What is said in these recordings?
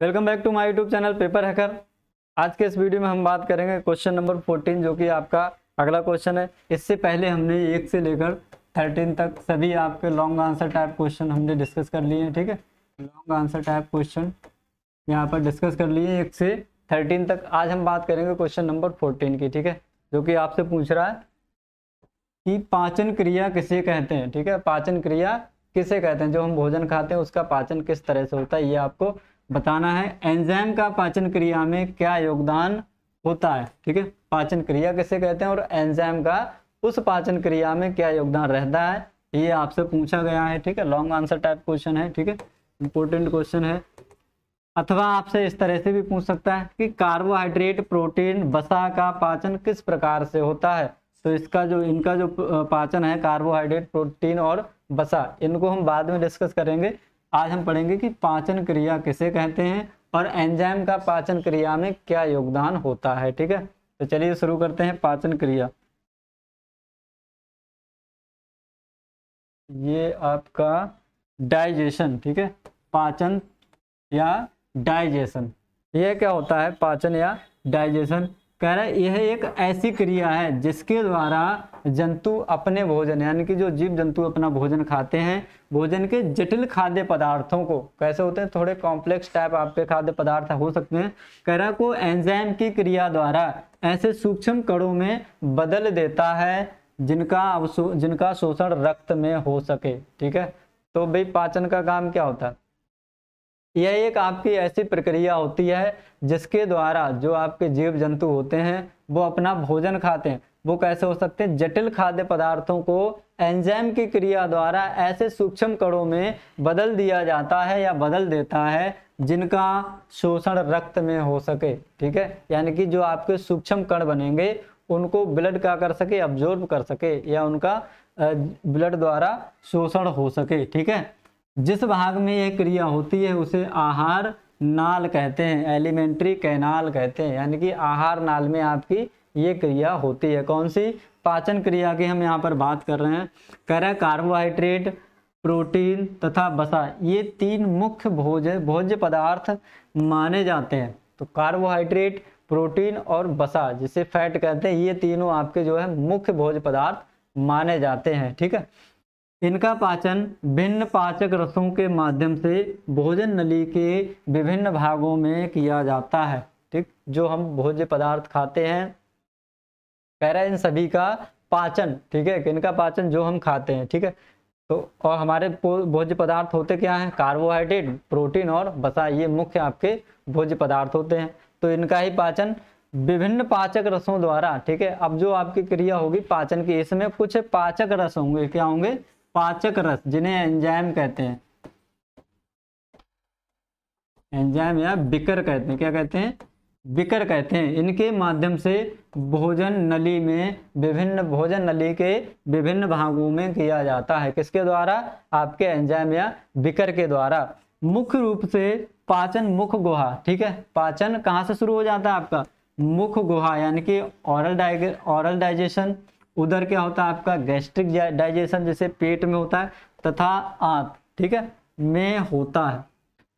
Welcome back to my YouTube channel Paper Hacker. आज के इस वीडियो में हम बात करेंगे क्वेश्चन नंबर 14 जो कि आपका अगला क्वेश्चन है। इससे पहले हमने एक से लेकर 13 तक सभी आपके लॉन्ग आंसर टाइप क्वेश्चन हमने डिस्कस कर लिए हैं, ठीक है? लॉन्ग आंसर टाइप क्वेश्चन यहाँ पर डिस्कस कर लिए एक से थर्टीन तक। आज हम बात करेंगे क्वेश्चन नंबर फोर्टीन की, ठीक है? जो कि आपसे पूछ रहा है कि पाचन क्रिया किसे कहते हैं, ठीक है? पाचन क्रिया किसे कहते हैं? जो हम भोजन खाते हैं, उसका पाचन किस तरह से होता है, ये आपको बताना है एंजाइम का पाचन क्रिया में क्या योगदान होता है? ठीक है? पाचन क्रिया किसे कहते हैं और एंजाइम का उस पाचन क्रिया में क्या योगदान रहता है? ये आपसे पूछा गया है, ठीक है? लॉन्ग आंसर टाइप क्वेश्चन है, ठीक है? इंपॉर्टेंट क्वेश्चन है। अथवा आपसे इस तरह से भी पूछ सकता है कि कार्बोहाइड्रेट प्रोटीन वसा का पाचन किस प्रकार से होता है? तो इसका जो, इनका जो पाचन है कार्बोहाइड्रेट प्रोटीन और बसा इनको हम बाद में डिस्कस करेंगे। आज हम पढ़ेंगे कि पाचन क्रिया किसे कहते हैं और एंजाइम का पाचन क्रिया में क्या योगदान होता है, ठीक है? तो चलिए शुरू करते हैं पाचन क्रिया। ये आपका डाइजेशन, ठीक है? पाचन या डाइजेशन। यह क्या होता है? पाचन या डाइजेशन। कह रहा है, यह एक ऐसी क्रिया है जिसके द्वारा जंतु अपने भोजन, यानी कि जो जीव जंतु अपना भोजन खाते हैं, भोजन के जटिल खाद्य पदार्थों को, कैसे होते हैं? थोड़े कॉम्प्लेक्स टाइप आपके खाद्य पदार्थ हो सकते हैं। करा को एंजाइम की क्रिया द्वारा ऐसे सूक्ष्म कणों में बदल देता है, जिनका जिनका शोषण रक्त में हो सके, ठीक है? तो भाई, पाचन का काम क्या होता? है यह एक आपकी ऐसी प्रक्रिया होती है, जिसके द्वारा जो आपके जीव जंतु होते हैं, वो अपना भोजन खाते हैं। वो कैसे हो सकते हैं? जटिल खाद्य पदार्थों को एंजाइम की क्रिया द्वारा ऐसे सूक्ष्म कणों में बदल दिया जाता है या बदल देता है जिनका शोषण रक्त में हो सके, ठीक है? यानी कि जो आपके सूक्ष्म कण बनेंगे, उनको ब्लड क्या कर सके? अब्जॉर्ब कर सके या उनका ब्लड द्वारा शोषण हो सके, ठीक है? जिस भाग में यह क्रिया होती है, उसे आहार नाल कहते हैं, एलिमेंट्री कैनाल कहते हैं। यानी कि आहार नाल में आपकी ये क्रिया होती है। कौन सी? पाचन क्रिया की हम यहाँ पर बात कर रहे हैं। हैं कार्बोहाइड्रेट, प्रोटीन तथा बसा ये तीन मुख्य भोज्य भोज्य पदार्थ माने जाते हैं। तो कार्बोहाइड्रेट, प्रोटीन और बसा जिसे फैट कहते हैं, ये तीनों आपके जो है मुख्य भोज्य पदार्थ माने जाते हैं। ठीक है? इनका पाचन भिन्न पाचक रसों के माध्यम से भोजन नली के विभिन्न भागों में किया जाता है। ठीक? जो हम भोज्य पदार्थ खाते हैं कह रहे हैं इन सभी का पाचन, ठीक है? इनका पाचन जो हम खाते हैं, ठीक है? तो और हमारे भोज्य पदार्थ होते क्या हैं? कार्बोहाइड्रेट, प्रोटीन और बसा, ये मुख्य आपके भोज्य पदार्थ होते हैं। तो इनका ही पाचन विभिन्न पाचक रसों द्वारा, ठीक है? अब जो आपकी क्रिया होगी पाचन की, इसमें कुछ पाचक रस होंगे। क्या होंगे? पाचक रस, जिन्हें एंजाइम कहते हैं। एंजाइम या बिकर कहते हैं। क्या कहते हैं? बिकर कहते हैं। इनके माध्यम से भोजन नली में विभिन्न, भोजन नली के विभिन्न भागों में किया जाता है। किसके द्वारा? आपके एंजाइम या बिकर के द्वारा। मुख्य रूप से पाचन मुख गुहा, ठीक है? पाचन कहाँ से शुरू हो जाता है आपका? मुख गुहा, यानी कि डाइगे ऑरल डाइजेशन उधर क्या होता है आपका? गैस्ट्रिक डाइजेशन जैसे पेट में होता है तथा आंत, ठीक है? में होता है।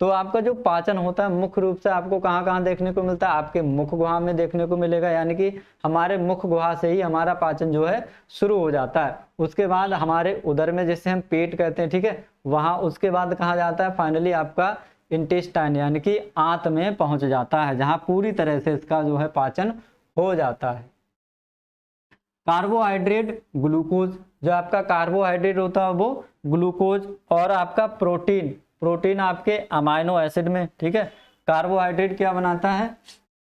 तो आपका जो पाचन होता है, मुख्य रूप से आपको कहाँ कहाँ देखने को मिलता है? आपके मुख गुहा में देखने को मिलेगा, यानी कि हमारे मुख गुहा से ही हमारा पाचन जो है शुरू हो जाता है। उसके बाद हमारे उदर में जैसे हम पेट कहते हैं, ठीक है? वहाँ उसके बाद कहा जाता है? फाइनली आपका इंटेस्टाइन यानी कि आंत में पहुँच जाता है, जहाँ पूरी तरह से इसका जो है पाचन हो जाता है। कार्बोहाइड्रेट, ग्लूकोज, जो आपका कार्बोहाइड्रेट होता है वो ग्लूकोज और आपका प्रोटीन प्रोटीन आपके अमाइनो एसिड में, ठीक है? कार्बोहाइड्रेट क्या बनाता है?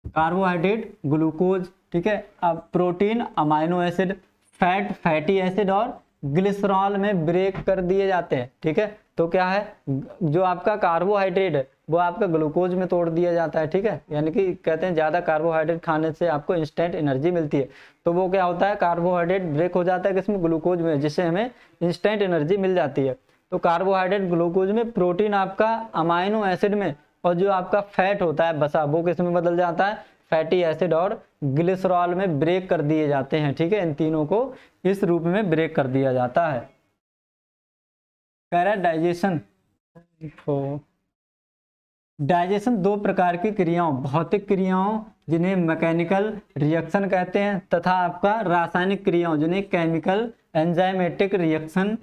कार्बोहाइड्रेट, ग्लूकोज, ठीक है? अब protein amino acid, fat, fatty acid और ग्लिसरॉल में ब्रेक कर दिए जाते हैं, ठीक है? तो क्या है? जो आपका कार्बोहाइड्रेट है, वो आपका ग्लूकोज में तोड़ दिया जाता है, ठीक है? यानी कि कहते हैं ज़्यादा कार्बोहाइड्रेट खाने से आपको इंस्टेंट एनर्जी मिलती है। तो वो क्या होता है? कार्बोहाइड्रेट ब्रेक हो जाता है किसमें ग्लूकोज में, जिससे हमें इंस्टेंट एनर्जी मिल जाती है। तो कार्बोहाइड्रेट ग्लूकोज में प्रोटीन आपका अमाइनो एसिड में और जो आपका फैट होता है, बसा, वो किसमें बदल जाता है? फैटी एसिड और ग्लिसरॉल में ब्रेक कर दिए जाते हैं, ठीक है? इन तीनों को इस रूप में ब्रेक कर दिया जाता है। कह रहा है डाइजेशन। डाइजेशन दो प्रकार की क्रियाओं, भौतिक क्रियाओं, जिन्हें मैकेनिकल रिएक्शन कहते हैं, तथा आपका रासायनिक क्रियाओं, जिन्हें केमिकल एंजाइमेटिक रिएक्शन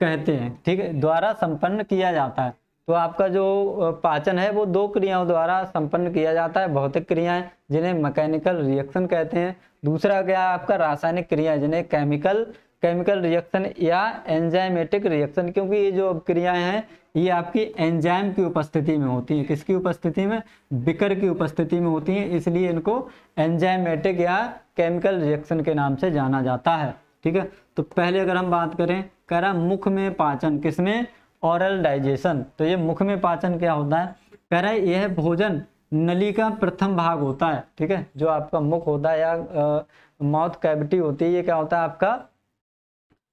कहते हैं, ठीक है, द्वारा संपन्न किया जाता है। तो आपका जो पाचन है, वो दो क्रियाओं द्वारा संपन्न किया जाता है, भौतिक क्रियाएँ, जिन्हें मैकेनिकल रिएक्शन कहते हैं। दूसरा क्या आपका रासायनिक क्रिया जिन्हें केमिकल केमिकल रिएक्शन या एंजाइमेटिक रिएक्शन, क्योंकि ये जो क्रियाएँ हैं, ये आपकी एंजाइम की उपस्थिति में होती हैं। किसकी उपस्थिति में? बिकर की उपस्थिति में होती हैं, इसलिए इनको एंजाइमेटिक या केमिकल रिएक्शन के नाम से जाना जाता है, ठीक है? तो पहले अगर हम बात करें कह रहा मुख में पाचन किसमें? ऑरल डाइजेशन तो ये मुख में पाचन क्या होता है? कह रहा है यह भोजन नली का प्रथम भाग होता है, ठीक है? जो आपका मुख होता है या माउथ कैविटी होती है, ये क्या होता है आपका?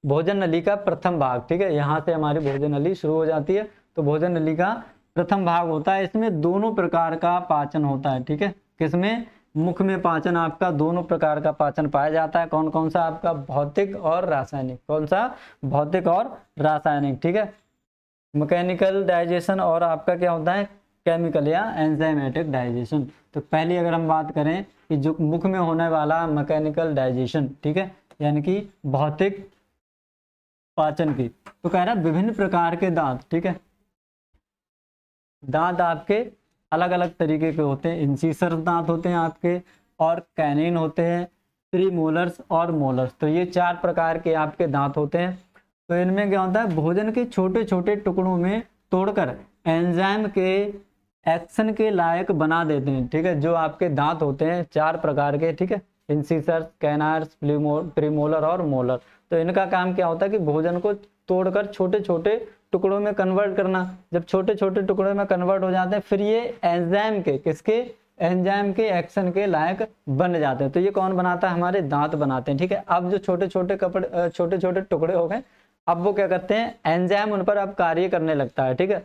भोजन नली का प्रथम भाग, ठीक है? यहाँ से हमारी भोजन नली शुरू हो जाती है तो भोजन नली का प्रथम भाग होता है। इसमें दोनों प्रकार का पाचन होता है, ठीक है? किसमें? मुख में पाचन, आपका दोनों प्रकार का पाचन पाया जाता है। कौन कौन सा? आपका भौतिक और रासायनिक। कौन सा? भौतिक और रासायनिक, ठीक है? मैकेनिकल डाइजेशन और आपका क्या होता है? केमिकल या एंजाइमेटिक डाइजेशन तो पहली अगर हम बात करें कि जो मुख में होने वाला मैकेनिकल डाइजेशन ठीक है? यानी कि भौतिक पाचन की। तो कह रहा है विभिन्न प्रकार के दांत, ठीक है? दांत आपके अलग अलग तरीके के होते हैं। इंसीसर दांत होते हैं आपके और कैनिन होते हैं प्री मोलर्स और मोलर्स। तो ये चार प्रकार के आपके दांत होते हैं। तो इनमें क्या होता है, भोजन के छोटे छोटे टुकड़ों में तोड़कर एंजाइम के एक्शन के लायक बना देते हैं, ठीक है? जो आपके दांत होते हैं, चार प्रकार के, ठीक है? इंसीसर कैनार्स प्रीमोलर और मोलर। तो इनका काम क्या होता है कि भोजन को तोड़कर छोटे छोटे टुकड़ों में कन्वर्ट करना। जब छोटे छोटे टुकड़ों में कन्वर्ट हो जाते हैं, फिर ये एंजाइम के, किसके? एंजाइम के एक्शन के लायक बन जाते हैं। तो ये कौन बनाता है? हमारे दांत बनाते हैं, ठीक है? अब जो छोटे छोटे कपड़े छोटे छोटे टुकड़े हो गए, अब वो क्या करते हैं? एंजाइम उन पर अब कार्य करने लगता है, ठीक है?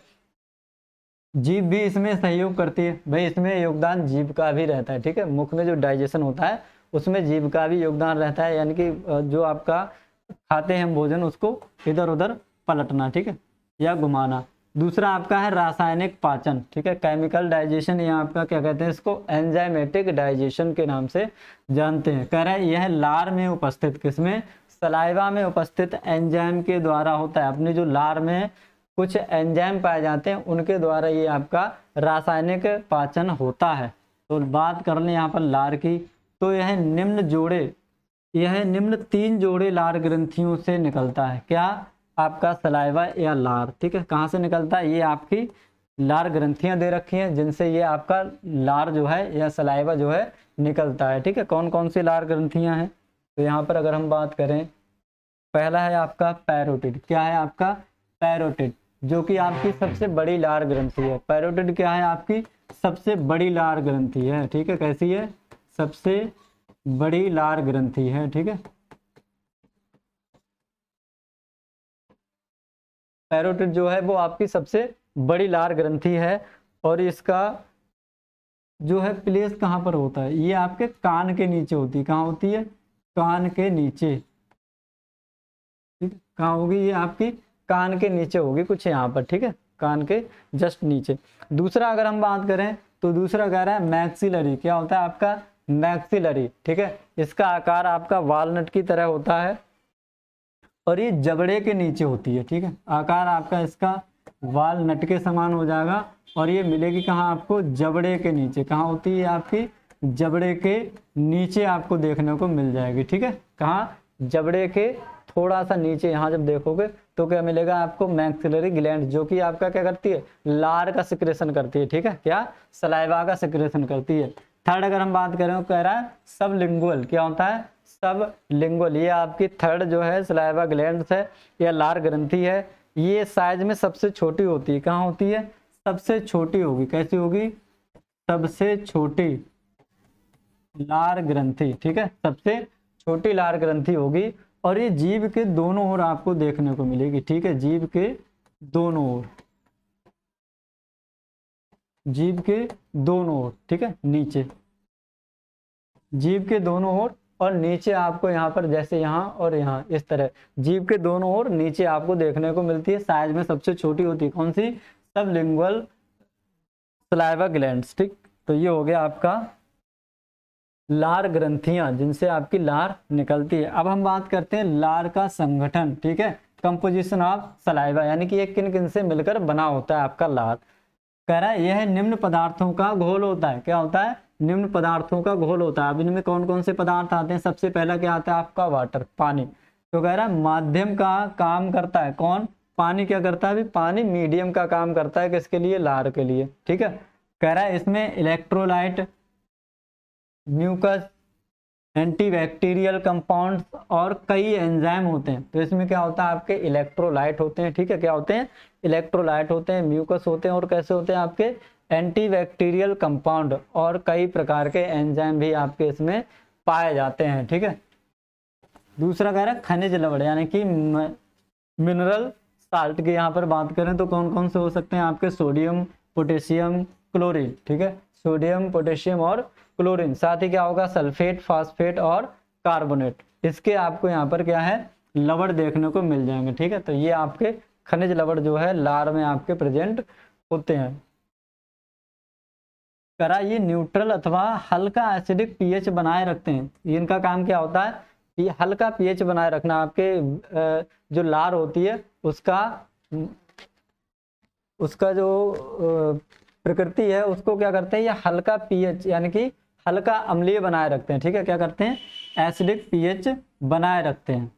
जीव भी इसमें सहयोग करती है। भाई, इसमें योगदान जीव का भी रहता है, ठीक है? मुख में जो डाइजेशन होता है, उसमें जीव का भी योगदान रहता है। यानी कि जो आपका खाते हैं भोजन, उसको इधर उधर पलटना, ठीक है? या घुमाना। दूसरा आपका है रासायनिक पाचन, ठीक है? केमिकल डाइजेशन या आपका क्या कहते हैं इसको? एंजाइमेटिक डाइजेशन के नाम से जानते हैं। कह रहे हैं, यह लार में उपस्थित, किसमें? सलाइवा में उपस्थित एंजाइम के द्वारा होता है। अपने जो लार में कुछ एंजाइम पाए जाते हैं, उनके द्वारा ये आपका रासायनिक पाचन होता है। तो बात कर लें यहाँ पर लार की तो यह निम्न जोड़े, यह निम्न तीन जोड़े लार ग्रंथियों से निकलता है। क्या? आपका सलाइवा या लार, ठीक है? कहाँ से निकलता है? ये आपकी लार ग्रंथियाँ दे रखी हैं, जिनसे ये आपका लार जो है या सलाइवा जो है निकलता है, ठीक है? कौन कौन सी लार ग्रंथियाँ हैं? तो यहाँ पर अगर हम बात करें, पहला है आपका पैरोटिड। क्या है आपका? पैरोटिड, जो कि आपकी सबसे बड़ी लार ग्रंथि है। पैरोटिड क्या है? आपकी सबसे बड़ी लार ग्रंथि है, ठीक है? कैसी है? सबसे बड़ी लार ग्रंथि है, ठीक है? पैरोटिड जो है वो आपकी सबसे बड़ी लार ग्रंथि है और इसका जो है प्लेस कहाँ पर होता है? ये आपके कान के नीचे होती है। कहाँ होती है? कान के नीचे। ठीक है? कहाँ होगी ये आपकी? कान के नीचे होगी कुछ यहाँ पर। ठीक है? कान के जस्ट नीचे। दूसरा अगर हम बात करें तो दूसरा कह रहा है मैक्सिलरी क्या होता है आपका? मैक्सिलरी ठीक है? इसका आकार आपका वालनट की तरह होता है। और ये जबड़े के नीचे होती है, ठीक है? आकार आपका इसका वाल नट के समान हो जाएगा और ये मिलेगी कहाँ आपको? जबड़े के नीचे। कहाँ होती है आपकी? जबड़े के नीचे आपको देखने को मिल जाएगी, ठीक है? कहाँ? जबड़े के थोड़ा सा नीचे, यहाँ जब देखोगे तो क्या मिलेगा आपको? मैक्सिलरी ग्लैंड जो कि आपका क्या करती है? लार का सिक्रेशन करती है, ठीक है? क्या? सलाइवा का सिक्रेशन करती है। थर्ड अगर हम बात करें कह रहा है सब लिंगुअल क्या होता है? सब लिंगुअल ये आपकी थर्ड जो है सलाइवा ग्लैंड है, या लार ग्रंथि है, ये साइज़ में सबसे छोटी होती है। कहाँ होती है? सबसे छोटी होगी। कैसी होगी? सबसे छोटी लार ग्रंथि, ठीक है? सबसे छोटी लार ग्रंथि होगी और ये जीव के दोनों ओर आपको देखने को मिलेगी, ठीक है? जीव के दोनों ओर। जीव के दोनों ओर, ठीक है? नीचे। जीव के दोनों ओर और नीचे आपको यहाँ पर जैसे यहाँ और यहाँ, इस तरह। जीव के दोनों ओर नीचे आपको देखने को मिलती है। साइज़ में सबसे छोटी होती है कौन सी? सब लिंगुअल सलाइवा ग्लैंड्स ठीक? तो ये हो गया आपका लार ग्रंथियाँ, जिनसे आपकी लार निकलती है। अब हम बात करते हैं लार का संगठन, ठीक है? कंपोजिशन ऑफ़ सलाइवा यानी कि ये किन किन से मिलकर बना होता है आपका लार। कह रहा है, यह निम्न पदार्थों का घोल होता है। क्या होता है? निम्न पदार्थों का घोल होता है। अब इनमें कौन कौन से पदार्थ आते हैं? सबसे पहला क्या आता है? आपका वाटर पानी। तो कह रहा है, माध्यम का काम करता है कौन? पानी क्या करता है अभी? पानी मीडियम का काम करता है किसके लिए? लार के लिए। ठीक है? कह रहा है, इसमें इलेक्ट्रोलाइट म्यूकस एंटीबैक्टीरियल कंपाउंड्स और कई एंजाइम होते हैं। तो इसमें क्या होता है? आपके इलेक्ट्रोलाइट होते हैं। ठीक है? क्या होते हैं? इलेक्ट्रोलाइट होते हैं म्यूकस होते हैं और कैसे होते हैं आपके? एंटीबैक्टीरियल कंपाउंड और कई प्रकार के एंजाइम भी आपके इसमें पाए जाते हैं, ठीक है? दूसरा कह रहा है खनिज लवण, यानी कि मिनरल साल्ट की यहाँ पर बात करें तो कौन कौन से हो सकते हैं आपके? सोडियम, पोटेशियम, क्लोरीन, ठीक है? सोडियम, पोटेशियम और क्लोरीन। साथ ही क्या होगा? सल्फेट, फास्फेट और कार्बोनेट। इसके आपको यहाँ पर क्या है? लवड़ देखने को मिल जाएँगे, ठीक है? तो ये आपके खनिज लवड़ जो है, लार में आपके प्रेजेंट होते हैं। करा, ये न्यूट्रल अथवा हल्का एसिडिक पीएच बनाए रखते हैं। इनका काम क्या होता है ये हल्का पीएच बनाए रखना, आपके जो लार होती है, उसका उसका जो प्रकृति है, उसको क्या करते हैं, ये हल्का पीएच यानी कि हल्का अम्लीय बनाए रखते हैं। ठीक है, क्या करते हैं? एसिडिक पीएच बनाए रखते हैं।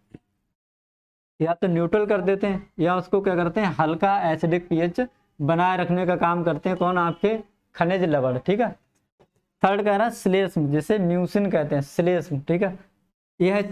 या तो न्यूट्रल कर देते हैं, या उसको क्या करते हैं? हल्का एसिडिक पीएच बनाए रखने का काम करते हैं। कौन? आपके खनिज लवड़ ठीक है? थर्ड कह रहा है श्लेष्म, जिसे म्यूसिन कहते हैं, श्लेष्म, ठीक है? यह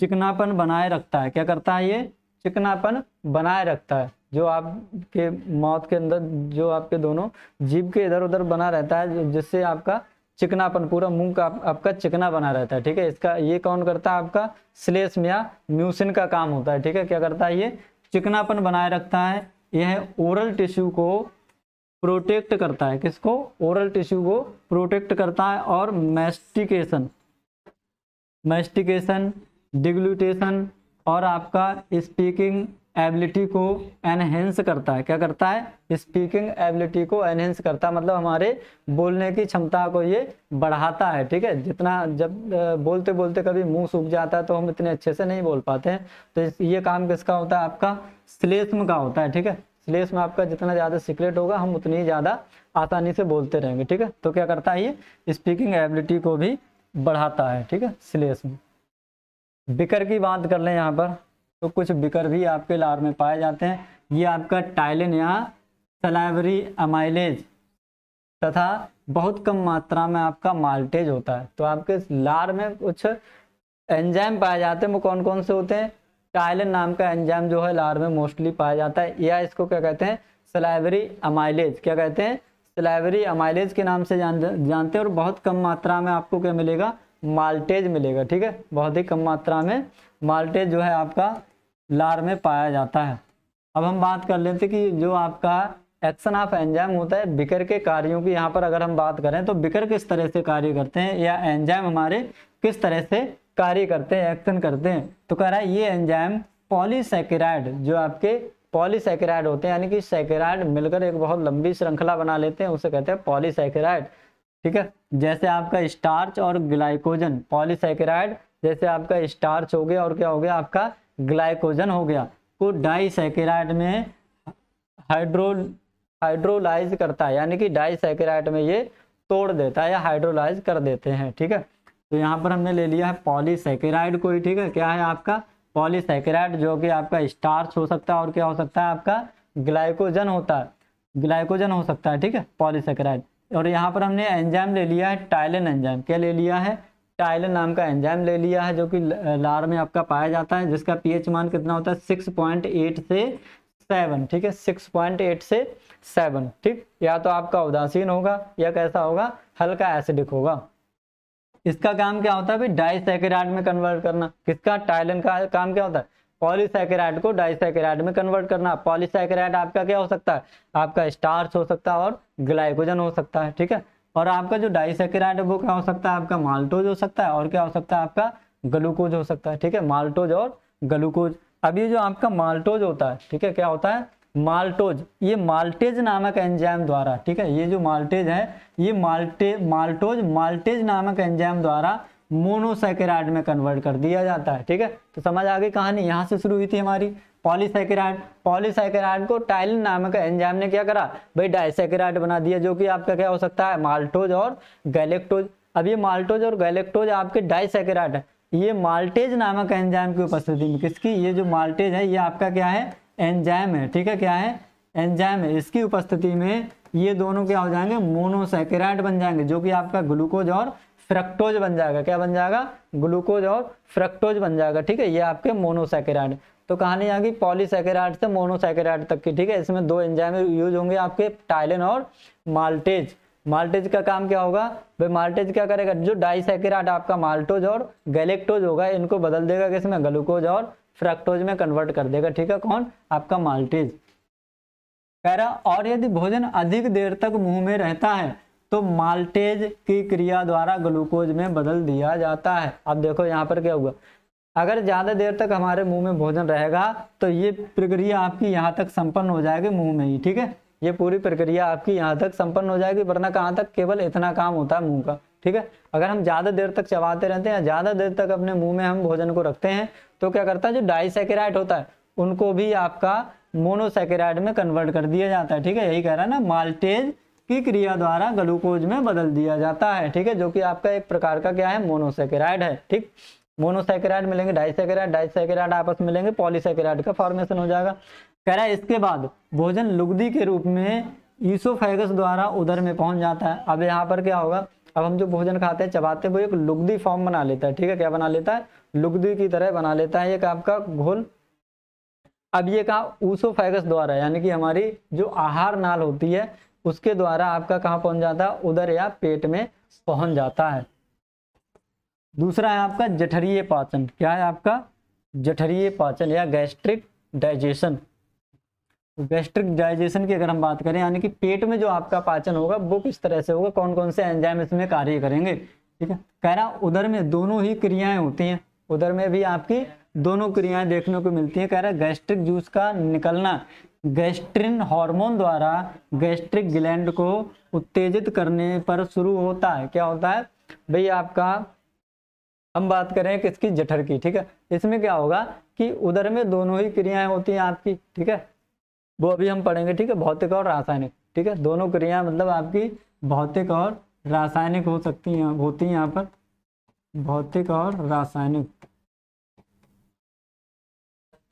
चिकनापन बनाए रखता है। क्या करता है ये? चिकनापन बनाए रखता है। जो आपके मौत के अंदर, जो आपके दोनों जीव के इधर उधर बना रहता है जिससे आपका चिकनापन, पूरा मुँह का आपका चिकना बना रहता है, ठीक है? इसका, ये कौन करता है आपका? स्लेस्म या म्यूसिन का काम होता है, ठीक है? क्या करता है ये? चिकनापन बनाए रखता है। यह ओरल टिश्यू को प्रोटेक्ट करता है, किसको? ओरल टिश्यू को प्रोटेक्ट करता है और मेस्टिकेशन मेस्टिकेशन डिग्लूटेशन और आपका स्पीकिंग एबिलिटी को एनहेंस करता है। क्या करता है? स्पीकिंग एबिलिटी को एनहेंस करता है मतलब हमारे बोलने की क्षमता को ये बढ़ाता है, ठीक है? जितना जब बोलते बोलते कभी मुँह सूख जाता है तो हम इतने अच्छे से नहीं बोल पाते हैं। तो ये काम किसका होता है? आपका श्लेष्म का होता है, ठीक है? श्लेष्म आपका जितना ज़्यादा सिक्रेट होगा, हम उतनी ही ज़्यादा आसानी से बोलते रहेंगे, ठीक है? तो क्या करता है ये? स्पीकिंग एबिलिटी को भी बढ़ाता है, ठीक है? श्लेष्म बिकर की बात कर लें यहाँ पर तो कुछ बिकर भी आपके लार में पाए जाते हैं। ये आपका टाइलिन या सलाइवरी अमाइलेज तथा बहुत कम मात्रा में आपका माल्टेज होता है। तो आपके लार में कुछ एंजाइम पाए जाते हैं, वो कौन कौन से होते हैं? टाइलिन नाम का एंजाइम जो है लार में मोस्टली पाया जाता है। या इसको क्या कहते हैं? Salivary amylase. क्या कहते हैं? सलाइवरी अमाइलेज के नाम से जान, जानते हैं और बहुत कम मात्रा में आपको क्या मिलेगा? माल्टेज मिलेगा, ठीक है? बहुत ही कम मात्रा में माल्टेज जो है आपका लार में पाया जाता है। अब हम बात कर लेते कि जो आपका एक्शन ऑफ़ एंजाइम होता है, बिकर के कार्यों की, यहाँ पर अगर हम बात करें तो बिकर किस तरह से कार्य करते हैं या एंजाइम हमारे किस तरह से कार्य करते हैं, एक्शन करते हैं। तो कह रहा है, ये एंजाइम पॉलीसेकेराइड जो आपके पॉलीसेकेराइड होते हैं, यानी कि सेकेराइड मिलकर एक बहुत लंबी श्रृंखला बना लेते हैं, उसे कहते हैं पॉलीसेकेराइड ठीक है? जैसे आपका स्टार्च और ग्लाइकोजन पॉलीसेकेराइड जैसे आपका स्टार्च हो गया और क्या हो गया? आपका ग्लाइकोजन हो गया। को डाईसेकेराइड में हाइड्रो हाइड्रोलाइज करता है, यानी कि डाईसेकेराइड में ये तोड़ देता है या हाइड्रोलाइज कर देते हैं। ठीक है? तो यहाँ पर हमने ले लिया है पॉलीसेकेराइड कोई ठीक है? क्या है आपका? पॉलीसेकेराइड जो कि आपका स्टार्च हो सकता है और क्या हो सकता है? आपका ग्लाइकोजन होता है। ग्लाइकोजन हो सकता है, ठीक है? पॉलीसेकेराइड। और यहाँ पर हमने एंजाइम ले लिया है, टाइलन एंजाइम। क्या ले लिया है? टाइलन नाम का एंजाइम ले लिया है, जो कि लार में आपका पाया जाता है, जिसका पीएच मान कितना होता है? सिक्स पॉइंट एट से सेवन, ठीक है? सिक्स पॉइंट एट से सेवन, ठीक? या तो आपका उदासीन होगा या कैसा होगा? हल्का एसिडिक होगा। इसका काम क्या होता है भाई? डाइसैकेराइड में कन्वर्ट करना। किसका? टाइलन का काम क्या होता है? पॉलीसैकेराइड को डाइसैकेराइड में कन्वर्ट करना। पॉलीसैकेराइड आपका क्या हो सकता है? आपका स्टार्च हो सकता है और ग्लाइकोजन हो सकता है, ठीक है? और आपका जो डाइसेकेराइड है, वो क्या हो सकता है? आपका माल्टोज हो सकता है और क्या हो सकता है? आपका ग्लूकोज हो सकता है, ठीक है? माल्टोज और ग्लूकोज अब ये जो आपका माल्टोज होता है, ठीक है? क्या होता है? माल्टोज, ये माल्टेज नामक एंजाइम द्वारा, ठीक है, ये जो माल्टेज है, ये माल्टे, माल्टोज, माल्टेज नामक एंजाइम द्वारा मोनोसैकेराइड में कन्वर्ट कर दिया जाता है, ठीक है? तो समझ आ गई कहानी? यहाँ से शुरू हुई थी हमारी। पॉलीसैकेराइड पॉलीसैकेराइड को टाइलिन नामक एंजाइम ने क्या करा? भाई, डाइसैकेराइड बना दिया, जो कि आपका क्या हो सकता है? माल्टोज और गैलेक्टोज। अब ये माल्टोज और गैलेक्टोज आपके डाइसैकेराइड है। ये माल्टेज नामक एंजाइम की उपस्थिति में किसकी? ये जो माल्टेज है, ये आपका क्या है? एंजाइम है, ठीक है? क्या है? एंजाइम है। इसकी उपस्थिति में ये दोनों क्या हो जाएँगे? मोनोसैकेराइड बन जाएँगे, जो कि आपका ग्लूकोज और फ्रक्टोज बन जाएगा। क्या बन जाएगा? ग्लूकोज और फ्रक्टोज बन जाएगा, ठीक है? ये आपके मोनोसैकेराइड। तो कहानी आ गई पॉलीसैकेराइड से मोनोसैकेराइड तक की, ठीक है? इसमें दो एंजाइम यूज़ होंगे आपके, टाइलिन और माल्टेज। माल्टेज का काम क्या होगा? भाई माल्टेज क्या करेगा? जो डाइसैकेराइड आपका माल्टोज और गैलेक्टोज होगा, इनको बदल देगा किसमें? ग्लूकोज और फ्रक्टोज में कन्वर्ट कर देगा, ठीक है? कौन? आपका माल्टेज। कह रहा, और यदि भोजन अधिक देर तक मुँह में रहता है तो माल्टेज की क्रिया द्वारा ग्लूकोज में बदल दिया जाता है। अब देखो यहाँ पर क्या हुआ। अगर ज़्यादा देर तक हमारे मुँह में भोजन रहेगा तो ये प्रक्रिया आपकी यहाँ तक संपन्न हो जाएगी मुँह में ही, ठीक है? ये पूरी प्रक्रिया आपकी यहाँ तक संपन्न हो जाएगी, वरना कहाँ तक? केवल इतना काम होता है मुँह का, ठीक है? अगर हम ज़्यादा देर तक चबाते रहते हैं, ज़्यादा देर तक अपने मुँह में हम भोजन को रखते हैं तो क्या करता है? जो डाइसेकेराइट होता है, उनको भी आपका मोनोसेकेराइड में कन्वर्ट कर दिया जाता है, ठीक है? यही कह रहा है ना माल्टेज की क्रिया द्वारा ग्लूकोज में बदल दिया जाता है, ठीक है? जो कि आपका एक प्रकार का क्या है? मोनोसेकेराइड है, ठीक? मोनोसेकेराइड मिलेंगे डाइसेकेराइड डाइसेकेराइड आपस में मिलेंगे पॉलीसेकेराइड का फॉर्मेशन हो जाएगा। कह रहा है, इसके बाद भोजन लुगदी के रूप में ईसोफेगस द्वारा उधर में पहुँच जाता है। अब यहाँ पर क्या होगा? अब हम जो भोजन खाते हैं, चबाते हैं, वो एक लुगदी फॉर्म बना लेता है। ठीक है, क्या बना लेता है? लुगदी की तरह बना लेता है। एक आपका घोल? अब ये कहा, ऊसोफेगस द्वारा, यानी कि हमारी जो आहार नाल होती है, उसके द्वारा आपका कहाँ पहुँच जाता है? उदर या पेट में पहुँच जाता है। दूसरा है आपका जठरीय पाचन। क्या है आपका? जठरीय पाचन या गैस्ट्रिक डाइजेशन गैस्ट्रिक डाइजेशन की अगर हम बात करें, यानी कि पेट में जो आपका पाचन होगा, वो किस तरह से होगा कौन कौन से एंजाइम इसमें कार्य करेंगे, ठीक है? कह रहा उधर में दोनों ही क्रियाएँ होती हैं, उधर में भी आपकी दोनों क्रियाएँ देखने को मिलती हैं। कह रहा गैस्ट्रिक जूस का निकलना गैस्ट्रिन हार्मोन द्वारा गैस्ट्रिक ग्लैंड को उत्तेजित करने पर शुरू होता है। क्या होता है? भाई, आपका, हम बात करें किसकी? जठर की, ठीक है? इसमें क्या होगा कि उधर में दोनों ही क्रियाएँ होती हैं आपकी, ठीक है? वो अभी हम पढ़ेंगे, ठीक है? भौतिक और रासायनिक, ठीक है? दोनों क्रिया मतलब आपकी भौतिक और रासायनिक हो सकती हैं, होती हैं यहाँ पर। भौतिक और रासायनिक।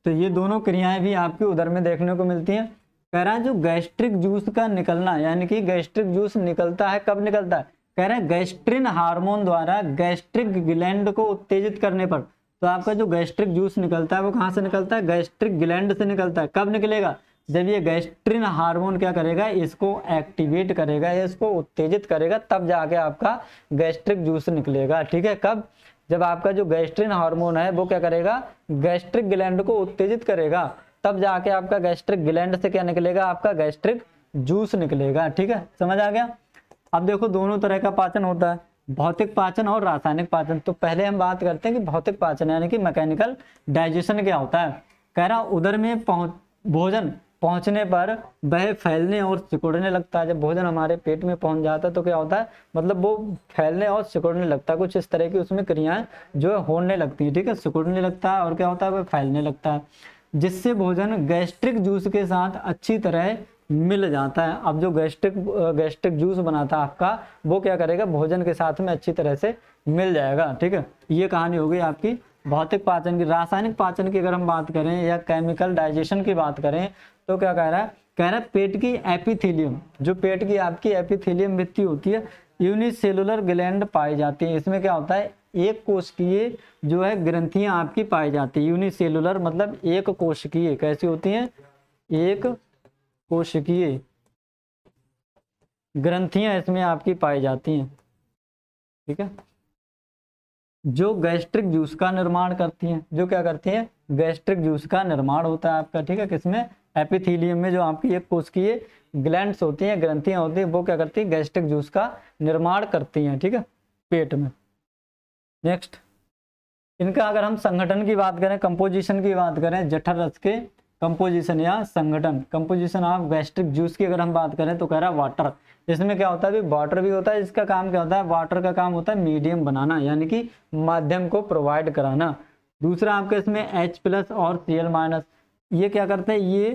तो ये दोनों क्रियाएँ भी आपकी उधर में देखने को मिलती हैं। कह रहा है, जो गैस्ट्रिक जूस का निकलना, यानी कि गैस्ट्रिक जूस निकलता है, कब निकलता है? कह रहे हैं, गैस्ट्रिन हार्मोन द्वारा गैस्ट्रिक ग्लैंड को उत्तेजित करने पर। तो आपका जो गैस्ट्रिक जूस निकलता है, वो कहाँ से निकलता है? गैस्ट्रिक ग्लैंड से निकलता है। कब निकलेगा? जब ये गैस्ट्रिन हार्मोन क्या करेगा, इसको एक्टिवेट करेगा, इसको उत्तेजित करेगा, तब जाके आपका गैस्ट्रिक जूस निकलेगा, ठीक है? कब? जब आपका जो गैस्ट्रिन हार्मोन है, वो क्या करेगा? गैस्ट्रिक ग्लैंड को उत्तेजित करेगा, तब जाके आपका गैस्ट्रिक ग्लैंड से क्या निकलेगा? आपका गैस्ट्रिक जूस निकलेगा, ठीक है? समझ आ गया? अब देखो, दोनों तरह का पाचन होता है, भौतिक पाचन और रासायनिक पाचन। तो पहले हम बात करते हैं कि भौतिक पाचन यानी कि मैकेनिकल डाइजेशन क्या होता है। कह रहा उधर में भोजन पहुँचने पर वह फैलने और सिकुड़ने लगता है। जब भोजन हमारे पेट में पहुँच जाता है तो क्या होता है? मतलब वो फैलने और सिकुड़ने लगता है। कुछ इस तरह की उसमें क्रियाएँ जो है होने लगती है, ठीक है? सिकुड़ने लगता है और क्या होता है? वह फैलने लगता है। जिससे भोजन गैस्ट्रिक जूस के साथ अच्छी तरह मिल जाता है। अब जो गैस्ट्रिक गैस्ट्रिक जूस बनाता है आपका, वो क्या करेगा? भोजन के साथ में अच्छी तरह से मिल जाएगा, ठीक है? ये कहानी हो गई आपकी। भौतिक पाचन की, रासायनिक पाचन की अगर हम बात करें या केमिकल डाइजेशन की बात करें तो क्या कह रहा है? कह रहा है, पेट की एपिथेलियम, जो पेट की आपकी एपिथेलियम भित्ति होती है यूनिसेलुलर ग्लैंड पाए जाते हैं। इसमें क्या होता है? एक कोशिकीय जो है, ग्रंथियाँ आपकी पाई जाती है। यूनिसेलुलर मतलब एक कोशिकीय, कैसी होती हैं? एक कोशिकीय ग्रंथियाँ इसमें आपकी पाई जाती हैं। ठीक है? जो गैस्ट्रिक जूस का निर्माण करती हैं। जो क्या करती हैं? गैस्ट्रिक जूस का निर्माण होता है आपका। ठीक है? किसमें? एपिथीलियम में जो आपकी एक कोशिकीय ग्लैंड्स होती हैं, ग्रंथियाँ होती हैं, वो क्या करती हैं गैस्ट्रिक जूस का निर्माण करती हैं, ठीक है? पेट में। नेक्स्ट इनका अगर हम संगठन की बात करें कंपोजिशन की बात करें, जठर रस के कंपोजिशन या संगठन कंपोजिशन ऑफ़ गैस्ट्रिक जूस की अगर हम बात करें तो कह रहा है वाटर इसमें क्या होता है वाटर भी होता है, इसका काम क्या होता है वाटर का काम होता है मीडियम बनाना, यानी कि माध्यम को प्रोवाइड कराना। दूसरा आपका इसमें H प्लस और सी माइनस ये क्या करते हैं? ये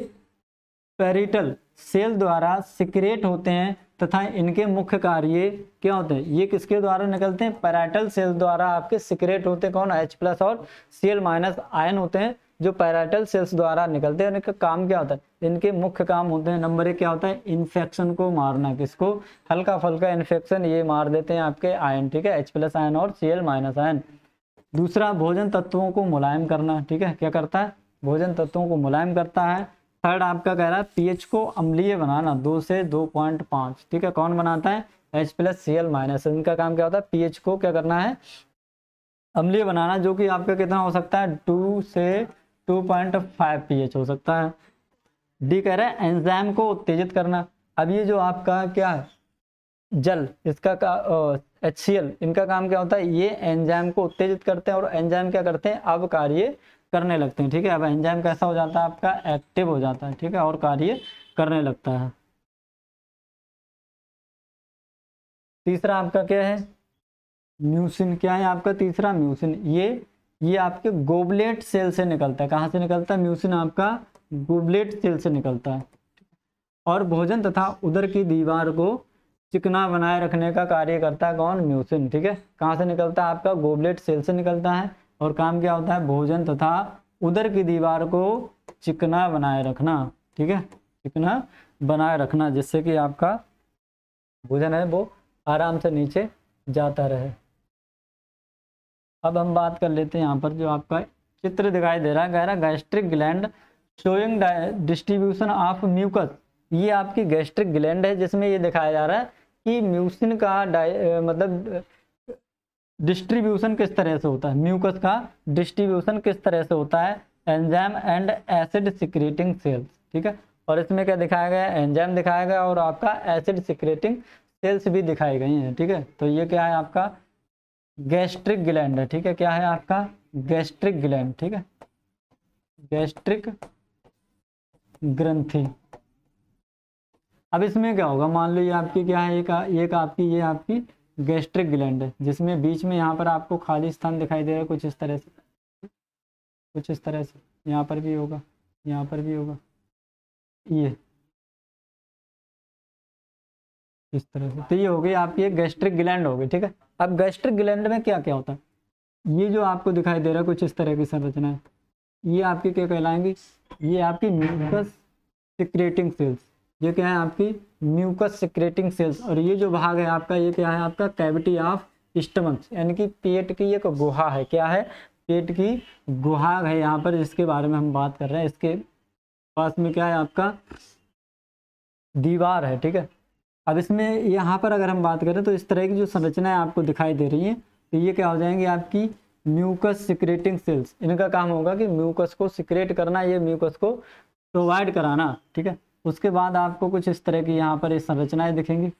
पेरिटल सेल द्वारा सिक्रेट होते हैं तथा इनके मुख्य कार्य क्या होते हैं? ये किसके द्वारा निकलते हैं? पैराटल सेल द्वारा आपके सिक्रेट होते हैं। कौन? एच प्लस और सी एल माइनस आयन होते हैं जो पैराटल सेल्स द्वारा निकलते हैं। इनका काम क्या होता है? इनके मुख्य काम होते हैं। नंबर एक क्या होता है? इन्फेक्शन को मारना। किसको? हल्का फल्का इन्फेक्शन ये मार देते हैं आपके आयन ठीक है? एच प्लस आयन और सी एल माइनस आयन दूसरा, भोजन तत्वों को मुलायम करना, ठीक है? क्या करता है? भोजन तत्वों को मुलायम करता है। थर्ड आपका कह रहा है, पीएच को अम्लीय बनाना, दो से दो पॉइंट पाँच। ठीक है, कौन बनाता है? H plus C L minus. इनका काम क्या होता है? पीएच को क्या करना है? अम्लीय बनाना, जो कि आपका कितना हो सकता है? टू से two point five P H हो सकता है। डी कह रहा है, एंजाइम को उत्तेजित करना। अब ये जो आपका क्या है? जल, इसका एच सी एल इनका काम क्या होता है? ये एंजाइम को उत्तेजित करते हैं और एंजाइम क्या करते हैं? अब कार्य करने लगते हैं, ठीक है? अब एंजाइम कैसा हो जाता है आपका? एक्टिव हो जाता है, ठीक है? और कार्य करने लगता है। तीसरा आपका क्या है? म्यूसिन क्या है आपका तीसरा? म्यूसिन ये ये आपके गोबलेट सेल से निकलता है। कहाँ से निकलता है? म्यूसिन आपका गोबलेट सेल से निकलता है। और भोजन तथा उधर की दीवार को चिकना बनाए रखने का कार्य करता है कौन? म्यूसिन ठीक है? कहाँ से निकलता है? आपका गोबलेट सेल से निकलता है। और काम क्या होता है? भोजन तथा उदर की दीवार को चिकना बनाए रखना, ठीक है? चिकना बनाए रखना, जिससे कि आपका भोजन है वो आराम से नीचे जाता रहे। अब हम बात कर लेते हैं यहाँ पर जो आपका चित्र दिखाई दे रहा है। है, gastric gland showing distribution of mucus. ये आपकी गैस्ट्रिक ग्लैंड है, जिसमें ये दिखाया जा रहा है कि म्यूसिन का मतलब डिस्ट्रीब्यूशन किस तरह से होता है? म्यूकस का डिस्ट्रीब्यूशन किस तरह से होता है? Enzyme and acid secreting cells, ठीक है? और इसमें क्या दिखाया गया है? एंजाइम दिखाया गया और आपका एसिड सिक्रेटिंग सेल्स भी दिखाई गई हैं, ठीक है? तो ये क्या है आपका? गैस्ट्रिक ग्लैंड है, ठीक है? क्या है आपका? गैस्ट्रिक ग्लैंड, ठीक है? गैस्ट्रिक ग्रंथि। अब इसमें क्या होगा? मान लो ये आपकी क्या है? एक एक आपकी, ये आपकी गैस्ट्रिक ग्लैंड है जिसमें बीच में यहाँ पर आपको खाली स्थान दिखाई दे रहा है, कुछ इस तरह से। कुछ इस तरह से। यहाँ पर भी होगा, यहाँ पर भी होगा। ये। इस तरह से। तो ये हो गई आपकी एक गैस्ट्रिक ग्लैंड हो गई, ठीक है? अब गैस्ट्रिक ग्लैंड में क्या क्या होता है? ये जो आपको दिखाई दे रहा है, कुछ इस तरह की संरचना है। ये आपकी क्या कहलाएँगी? ये आपकी म्यूकस सिक्रेटिंग सेल्स ये क्या है आपकी? म्यूकस सिक्रेटिंग सेल्स और ये जो भाग है आपका, ये क्या है आपका? कैविटी ऑफ़ स्टमक यानी कि पेट की एक गुहा है। क्या है? पेट की गुहा है यहाँ पर, जिसके बारे में हम बात कर रहे हैं। इसके पास में क्या है आपका? दीवार है, ठीक है? अब इसमें यहाँ पर अगर हम बात करें तो इस तरह की जो संरचनाएँ आपको दिखाई दे रही हैं तो ये क्या हो जाएँगी आपकी? म्यूकस सिक्रेटिंग सेल्स इनका काम होगा कि म्यूकस को सिक्रेट करना, ये म्यूकस को प्रोवाइड कराना, ठीक है? उसके बाद आपको कुछ इस तरह की यहाँ पर संरचनाएँ दिखेंगी।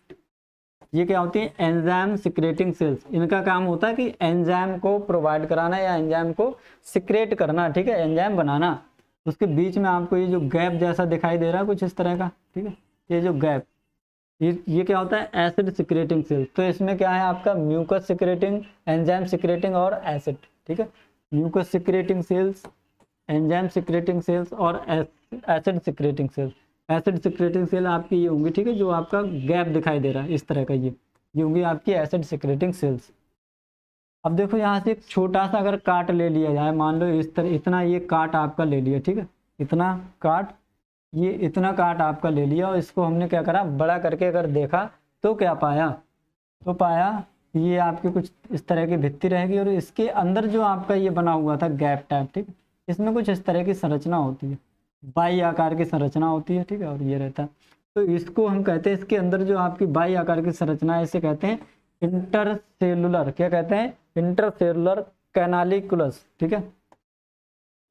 ये क्या होती है? एंजाइम सिक्रेटिंग सेल्स इनका काम होता है कि एंजाइम को प्रोवाइड कराना या एंजाइम को सिक्रेट करना, ठीक है? एंजाइम बनाना। उसके बीच में आपको ये जो गैप जैसा दिखाई दे रहा है कुछ इस तरह का, ठीक है? ये जो गैप ये ये क्या होता है? एसिड सिक्रेटिंग सेल तो इसमें क्या है आपका? म्यूकस सिक्रेटिंग एंजाइम सिक्रेटिंग और एसिड ठीक है? Mucus secreting cells enzyme secreting cells और acid secreting cells acid secreting cell आपकी ये होंगी, ठीक है, जो आपका गैप दिखाई दे रहा है, इस तरह का ये। ये होंगी आपकी एसिड सिक्रेटिंग सेल्स अब देखो यहाँ से एक छोटा सा अगर काट ले लिया जाए, मान लो इस तरह, इतना ये काट आपका ले लिया, ठीक है? इतना काट, ये इतना काट आपका ले लिया और इसको हमने क्या करा, बड़ा करके अगर देखा तो क्या पाया? तो पाया ये आपके कुछ इस तरह की भित्ति रहेगी और इसके अंदर जो आपका ये बना हुआ था गैप टाइप ठीक? इसमें कुछ इस तरह की संरचना होती है। बाई आकार की संरचना होती है, ठीक है, और ये रहता है। तो इसको हम कहते हैं, इसके अंदर जो आपकी बाई आकार की संरचना है, इसे कहते हैं इंटरसेलुलर क्या कहते हैं? इंटरसेलुलर कैनालिकुलस ठीक है?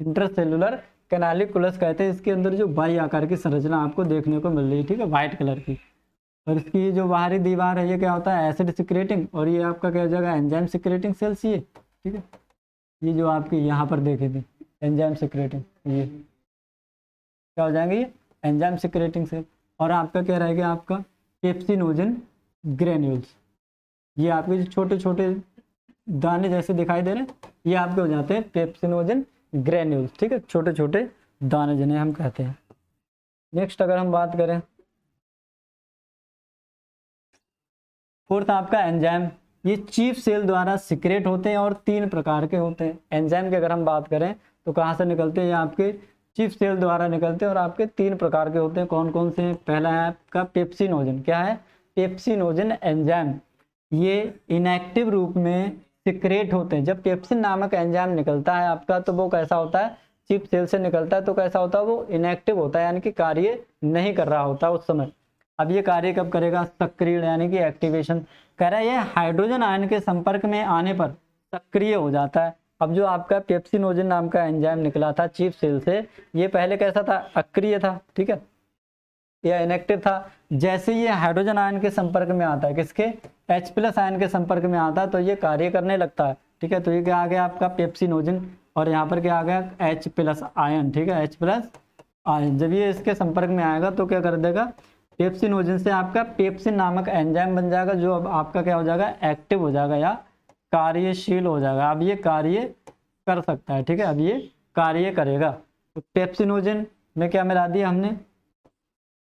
इंटरसेलुलर कैनालिकुलस कहते हैं, इसके अंदर जो बाई आकार की संरचना आपको देखने को मिल रही है, ठीक है व्हाइट कलर की। और इसकी जो बाहरी दीवार है, ये क्या होता है? एसिड सिक्रेटिंग और ये आपका क्या जगह एंजाइम सिक्रेटिंग सेल्स ये, ठीक है? ये जो आपके यहाँ पर देखे थे एंजाइम सिक्रेटिंग ये। क्या हो जाएँगे? ये एंजाइम सिक्रेटिंग सेल और आपका क्या रहेगा आपका? पेप्सिनोजन ग्रेन्यूल्स ये आपके जो छोटे छोटे दाने जैसे दिखाई दे रहे हैं, ये आपके हो जाते हैं पेप्सिनोजन ग्रेन्यूल्स ठीक है? छोटे छोटे दाने जिन्हें हम कहते हैं। नेक्स्ट अगर हम बात करें फोर्थ आपका एंजाइम ये चीफ सेल द्वारा सिक्रेट होते हैं और तीन प्रकार के होते हैं। एंजाइम की अगर हम बात करें तो कहाँ से निकलते हैं? ये आपके चीफ सेल द्वारा निकलते हैं और आपके तीन प्रकार के होते हैं। कौन कौन से पहला है आपका पेप्सिनोजन। क्या है? Pepsinogen enzyme. ये इनएक्टिव रूप में सिक्रेट होते हैं। जब पेप्सिन नामक एंजाइम निकलता है आपका तो वो कैसा होता है? चिप सेल से निकलता है तो कैसा होता है? वो इनएक्टिव होता है, यानी कि कार्य नहीं कर रहा होता उस समय। अब ये कार्य कब करेगा? सक्रिय, यानी कि एक्टिवेशन कह रहा है ये हाइड्रोजन आयन के संपर्क में आने पर सक्रिय हो जाता है। अब जो आपका पेप्सिनोजन नाम का एंजाइम निकला था चीप सेल से, ये पहले कैसा था? अक्रिय था, ठीक है? या इनेक्टिव था। जैसे ये हाइड्रोजन आयन के संपर्क में आता है, किसके? एच प्लस आयन के संपर्क में आता है तो ये कार्य करने लगता है, ठीक है? तो ये क्या आ गया आपका पेप्सिनोजन और यहाँ पर क्या आ गया? एच प्लस आयन ठीक है? एच प्लस आयन जब ये इसके संपर्क में आएगा तो क्या कर देगा? पेप्सिनोजन से आपका पेप्सिन नामक एंजाइम बन जाएगा, जो अब आपका क्या हो जाएगा? एक्टिव हो जाएगा, या कार्यशील हो जाएगा। अब ये कार्य कर सकता है, ठीक है? अब ये कार्य करेगा। तो पेप्सिनोजन में क्या मिला दिया हमने?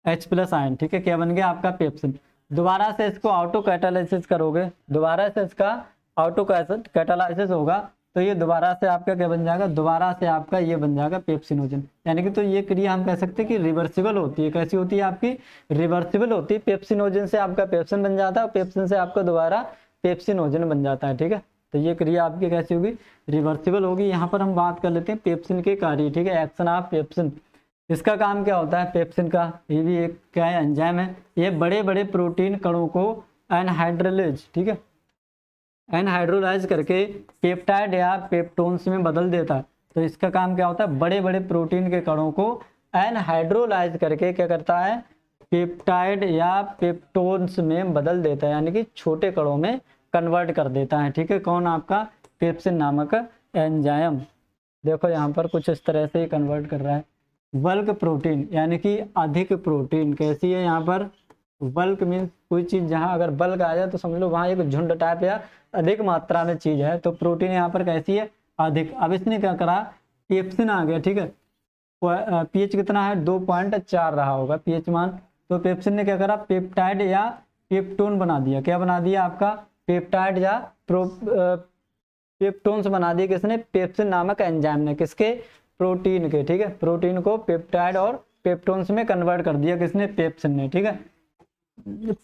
H प्लस आयन ठीक है? क्या बन गया आपका पेप्सिन। दोबारा से इसको ऑटो कैटालिसिस करोगे। दोबारा से इसका ऑटो कैटालाइसिस होगा। तो ये दोबारा से आपका क्या बन जाएगा? दोबारा से आपका ये बन जाएगा पेप्सिनोजन। यानी कि तो ये क्रिया हम कह सकते हैं कि रिवर्सिबल होती है। कैसी होती है आपकी? रिवर्सिबल होती है। पेप्सिनोजन से आपका पेप्सिन बन जाता है और पेप्सिन से आपका दोबारा पेप्सिनोजन बन जाता है, ठीक है? तो ये क्रिया आपकी कैसी होगी? रिवर्सिबल होगी। यहाँ पर हम बात कर लेते हैं पेप्सिन के कार्य, ठीक है? एक्शन ऑफ़ पेप्सिन इसका काम क्या होता है पेप्सिन का? ये भी एक क्या है? एंजाइम है। ये बड़े बड़े प्रोटीन कणों को एनहाइड्रोलाइज ठीक है? एनहाइड्रोलाइज करके पेप्टाइड या पेप्टोन्स में बदल देता है। तो इसका काम क्या होता है? बड़े बड़े प्रोटीन के कणों को एनहाइड्रोलाइज करके क्या करता है? पेप्टाइड या पेप्टोन्स में बदल देता है, यानी कि छोटे कणों में कन्वर्ट कर देता है, ठीक है? कौन आपका? पेप्सिन नामक एंजाइम। देखो, यहाँ पर कुछ इस तरह से कन्वर्ट कर रहा है। बल्क प्रोटीन, यानी कि अधिक प्रोटीन, कैसी है यहाँ पर? बल्क मीन्स कोई चीज़ जहाँ अगर बल्क आ जाए तो समझ लो वहाँ एक झुंड टाइप या अधिक मात्रा में चीज़ है तो प्रोटीन यहाँ पर कैसी है? अधिक। अब इसने क्या करा? पेप्सिन आ गया, ठीक है? पीएच कितना है? दो पॉइंट चार रहा होगा, पीएच मान तो पेप्सिन ने क्या करा? पेप्टाइड या पेप्टोन बना दिया। क्या बना दिया आपका? पेप्टाइड या प्रो पेप्टोन्स बना दिए किसने? पेप्सिन नामक एंजाइम ने, किसके? प्रोटीन के, ठीक है? प्रोटीन को पेप्टाइड और पेप्टोन्स में कन्वर्ट कर दिया किसने? पेप्सिन ने, ठीक है?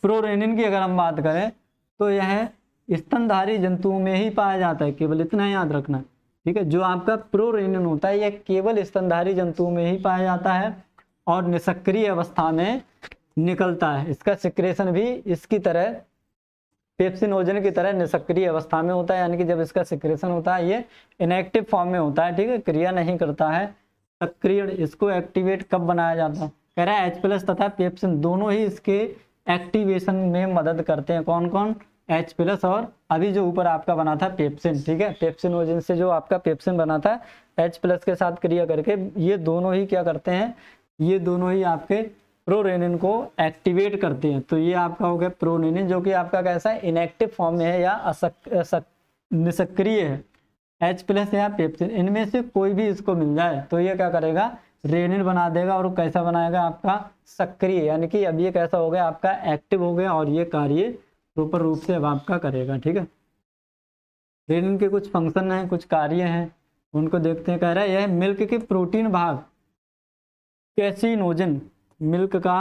प्रोरेनिन की अगर हम बात करें तो यह स्तनधारी जंतुओं में ही पाया जाता है, केवल इतना याद रखना, ठीक है? जो आपका प्रोरेनिन होता है, यह केवल स्तनधारी जंतुओं में ही पाया जाता है और निष्क्रिय अवस्था में निकलता है। इसका सिक्रेशन भी इसकी तरह पेप्सिनोजन की तरह निष्क्रिय अवस्था में होता है, यानी कि जब इसका सिक्रेशन होता है, ये इनएक्टिव फॉर्म में होता है, ठीक है? क्रिया नहीं करता है। सक्रिय इसको एक्टिवेट कब बनाया जाता है? कह रहा है एच प्लस तथा पेप्सिन दोनों ही इसके एक्टिवेशन में मदद करते हैं। कौन कौन एच प्लस और अभी जो ऊपर आपका बना था पेप्सिन ठीक है? पेप्सिनोजन से जो आपका पेप्सिन बना था एच प्लस के साथ क्रिया करके ये दोनों ही क्या करते हैं? ये दोनों ही आपके प्रोरेनिन को एक्टिवेट करते हैं। तो ये आपका हो गया प्रोरेनिन, जो कि आपका कैसा है इनएक्टिव फॉर्म में है या असक निष्क्रिय है। एच प्लस या पेप्सिन इनमें से कोई भी इसको मिल जाए तो ये क्या करेगा रेनिन बना देगा और कैसा बनाएगा आपका, सक्रिय, यानी कि अब ये कैसा हो गया, आपका एक्टिव हो गया और ये कार्य प्रॉपर रूप से अब आपका करेगा, ठीक है? रेनिन के कुछ फ़ंक्शन हैं, कुछ कार्य हैं, उनको देखते हैं, कह रहा है, यह मिल्क के प्रोटीन भाग, कैसिनोजन मिल्क का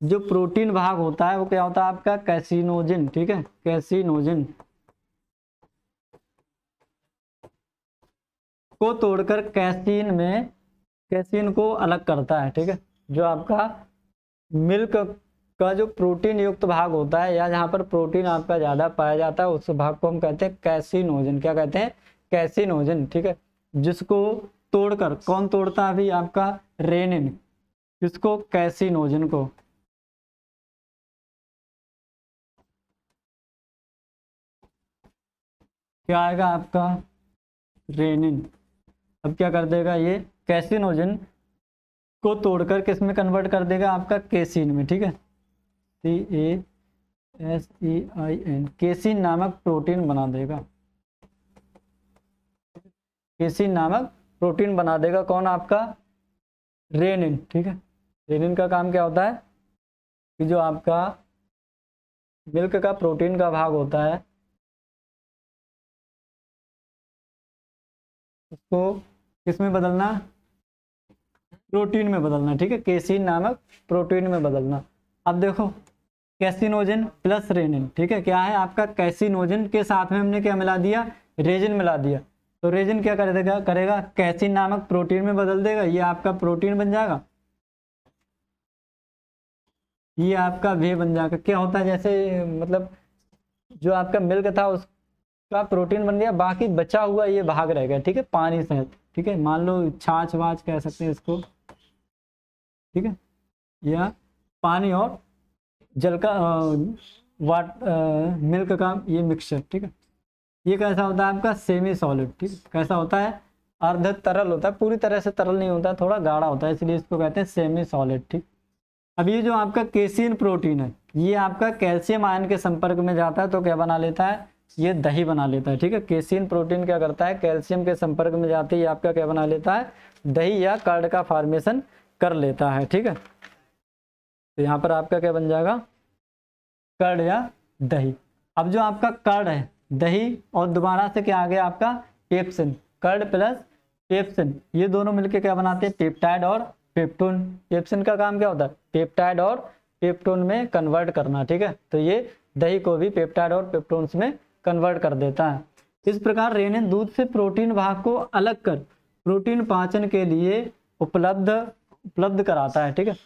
जो प्रोटीन भाग होता है, वो क्या होता है आपका? कैसिनोजिन, ठीक है? कैसिनोजिन। को तोड़कर कैसीन में, कैसीन को अलग करता है, ठीक है? जो आपका मिल्क का जो प्रोटीन युक्त भाग होता है, या जहाँ पर प्रोटीन आपका ज़्यादा पाया जाता है, उस भाग को हम कहते हैं कैसिनोजन। क्या कहते हैं? कैसिनोजन, ठीक है? जिसको तोड़कर, कौन तोड़ता है अभी आपका? रेनिन। किसको? कैसिनोजन को? क्या आएगा आपका? रेनिन। अब क्या कर देगा ये? कैसिनोजन को तोड़कर किसमें कन्वर्ट कर देगा आपका? केसिन में, ठीक है? C A S E I N casein नामक प्रोटीन बना देगा। केसिन नामक प्रोटीन बना देगा कौन आपका? रेनिन, ठीक है? रेनिन का काम क्या होता है? कि जो आपका मिल्क का प्रोटीन का भाग होता है, उसको किसमें बदलना? प्रोटीन में बदलना, ठीक है? केसिन नामक प्रोटीन में बदलना। अब देखो कैसिनोजन प्लस रेनिन ठीक है? क्या है आपका कैसिनोजन के साथ में हमने क्या मिला दिया? रेजिन मिला दिया। तो रेजिन क्या कर देगा करेगा कैसिन नामक प्रोटीन में बदल देगा, ये आपका प्रोटीन बन जाएगा। ये आपका वे बन जाएगा क्या होता है? जैसे मतलब जो आपका मिल्क था, उसका प्रोटीन बन गया, बाकी बचा हुआ ये भाग रह गया, ठीक है? पानी से ठीक है? मान लो, छाछ वाछ कह सकते हैं इसको, ठीक है? या पानी और जल का वाट मिल्क का ये मिक्सचर ठीक है? ये कैसा होता है आपका? सेमी सॉलिड ठीक है? कैसा होता है? अर्ध तरल होता है, पूरी तरह से तरल नहीं होता, थोड़ा गाढ़ा होता है, इसलिए इसको कहते हैं सेमी सॉलिड ठीक? अब ये जो आपका केसिन प्रोटीन है, ये आपका कैल्शियम आयन के संपर्क में जाता है तो क्या बना लेता है? ये दही बना लेता है, ठीक है? केसिन प्रोटीन क्या करता है? कैल्शियम के संपर्क में जाते ही आपका क्या बना लेता है? दही या कर्ड का फॉर्मेशन कर लेता है, ठीक है? तो यहाँ पर आपका क्या बन जाएगा? कर्ड या दही। अब जो आपका कर्ड है, दही और दोबारा से क्या आ गया आपका? पेप्सिन कर्ड प्लस पेप्सिन ये दोनों मिलके क्या बनाते हैं? पेप्टाइड और पेप्टोन, पेप्सिन का काम क्या होता है? पेप्टाइड और पेप्टोन में कन्वर्ट करना, ठीक है? तो ये दही को भी पेप्टाइड और पेप्टोन्स में कन्वर्ट कर देता है। इस प्रकार रेनिन दूध से प्रोटीन भाग को अलग कर, प्रोटीन पाचन के लिए उपलब्ध उपलब्ध कराता है, ठीक है?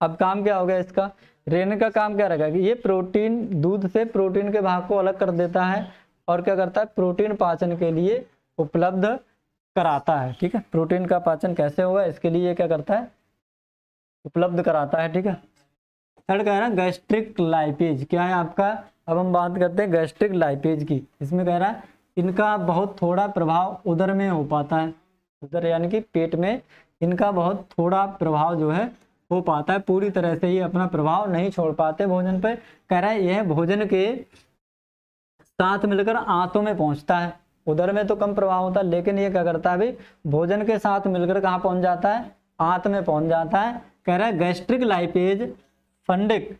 अब काम क्या हो गया इसका? रेनिन का काम क्या रहेगा कि ये प्रोटीन, दूध से प्रोटीन के भाग को अलग कर देता है और क्या करता है? प्रोटीन पाचन के लिए उपलब्ध कराता है, ठीक है? प्रोटीन का पाचन कैसे होगा, इसके लिए क्या करता है? उपलब्ध कराता है, ठीक है? थर्ड कह रहा है, गैस्ट्रिक लाइपेज। क्या है आपका? अब हम बात करते हैं गैस्ट्रिक लाइपेज की। इसमें कह रहा है, इनका बहुत थोड़ा प्रभाव उधर में हो पाता है। उधर यानी कि पेट में इनका बहुत थोड़ा प्रभाव जो है, हो पाता है। पूरी तरह से ये अपना प्रभाव नहीं छोड़ पाते भोजन पर। कह रहा है, यह भोजन के साथ मिलकर आंतों में पहुँचता है। उधर में तो कम प्रभाव होता है, लेकिन ये क्या करता है भाई भोजन के साथ मिलकर कहाँ पहुँच जाता है? आंत में पहुँच जाता है। कह रहा है, गैस्ट्रिक लाइपेज फंडिक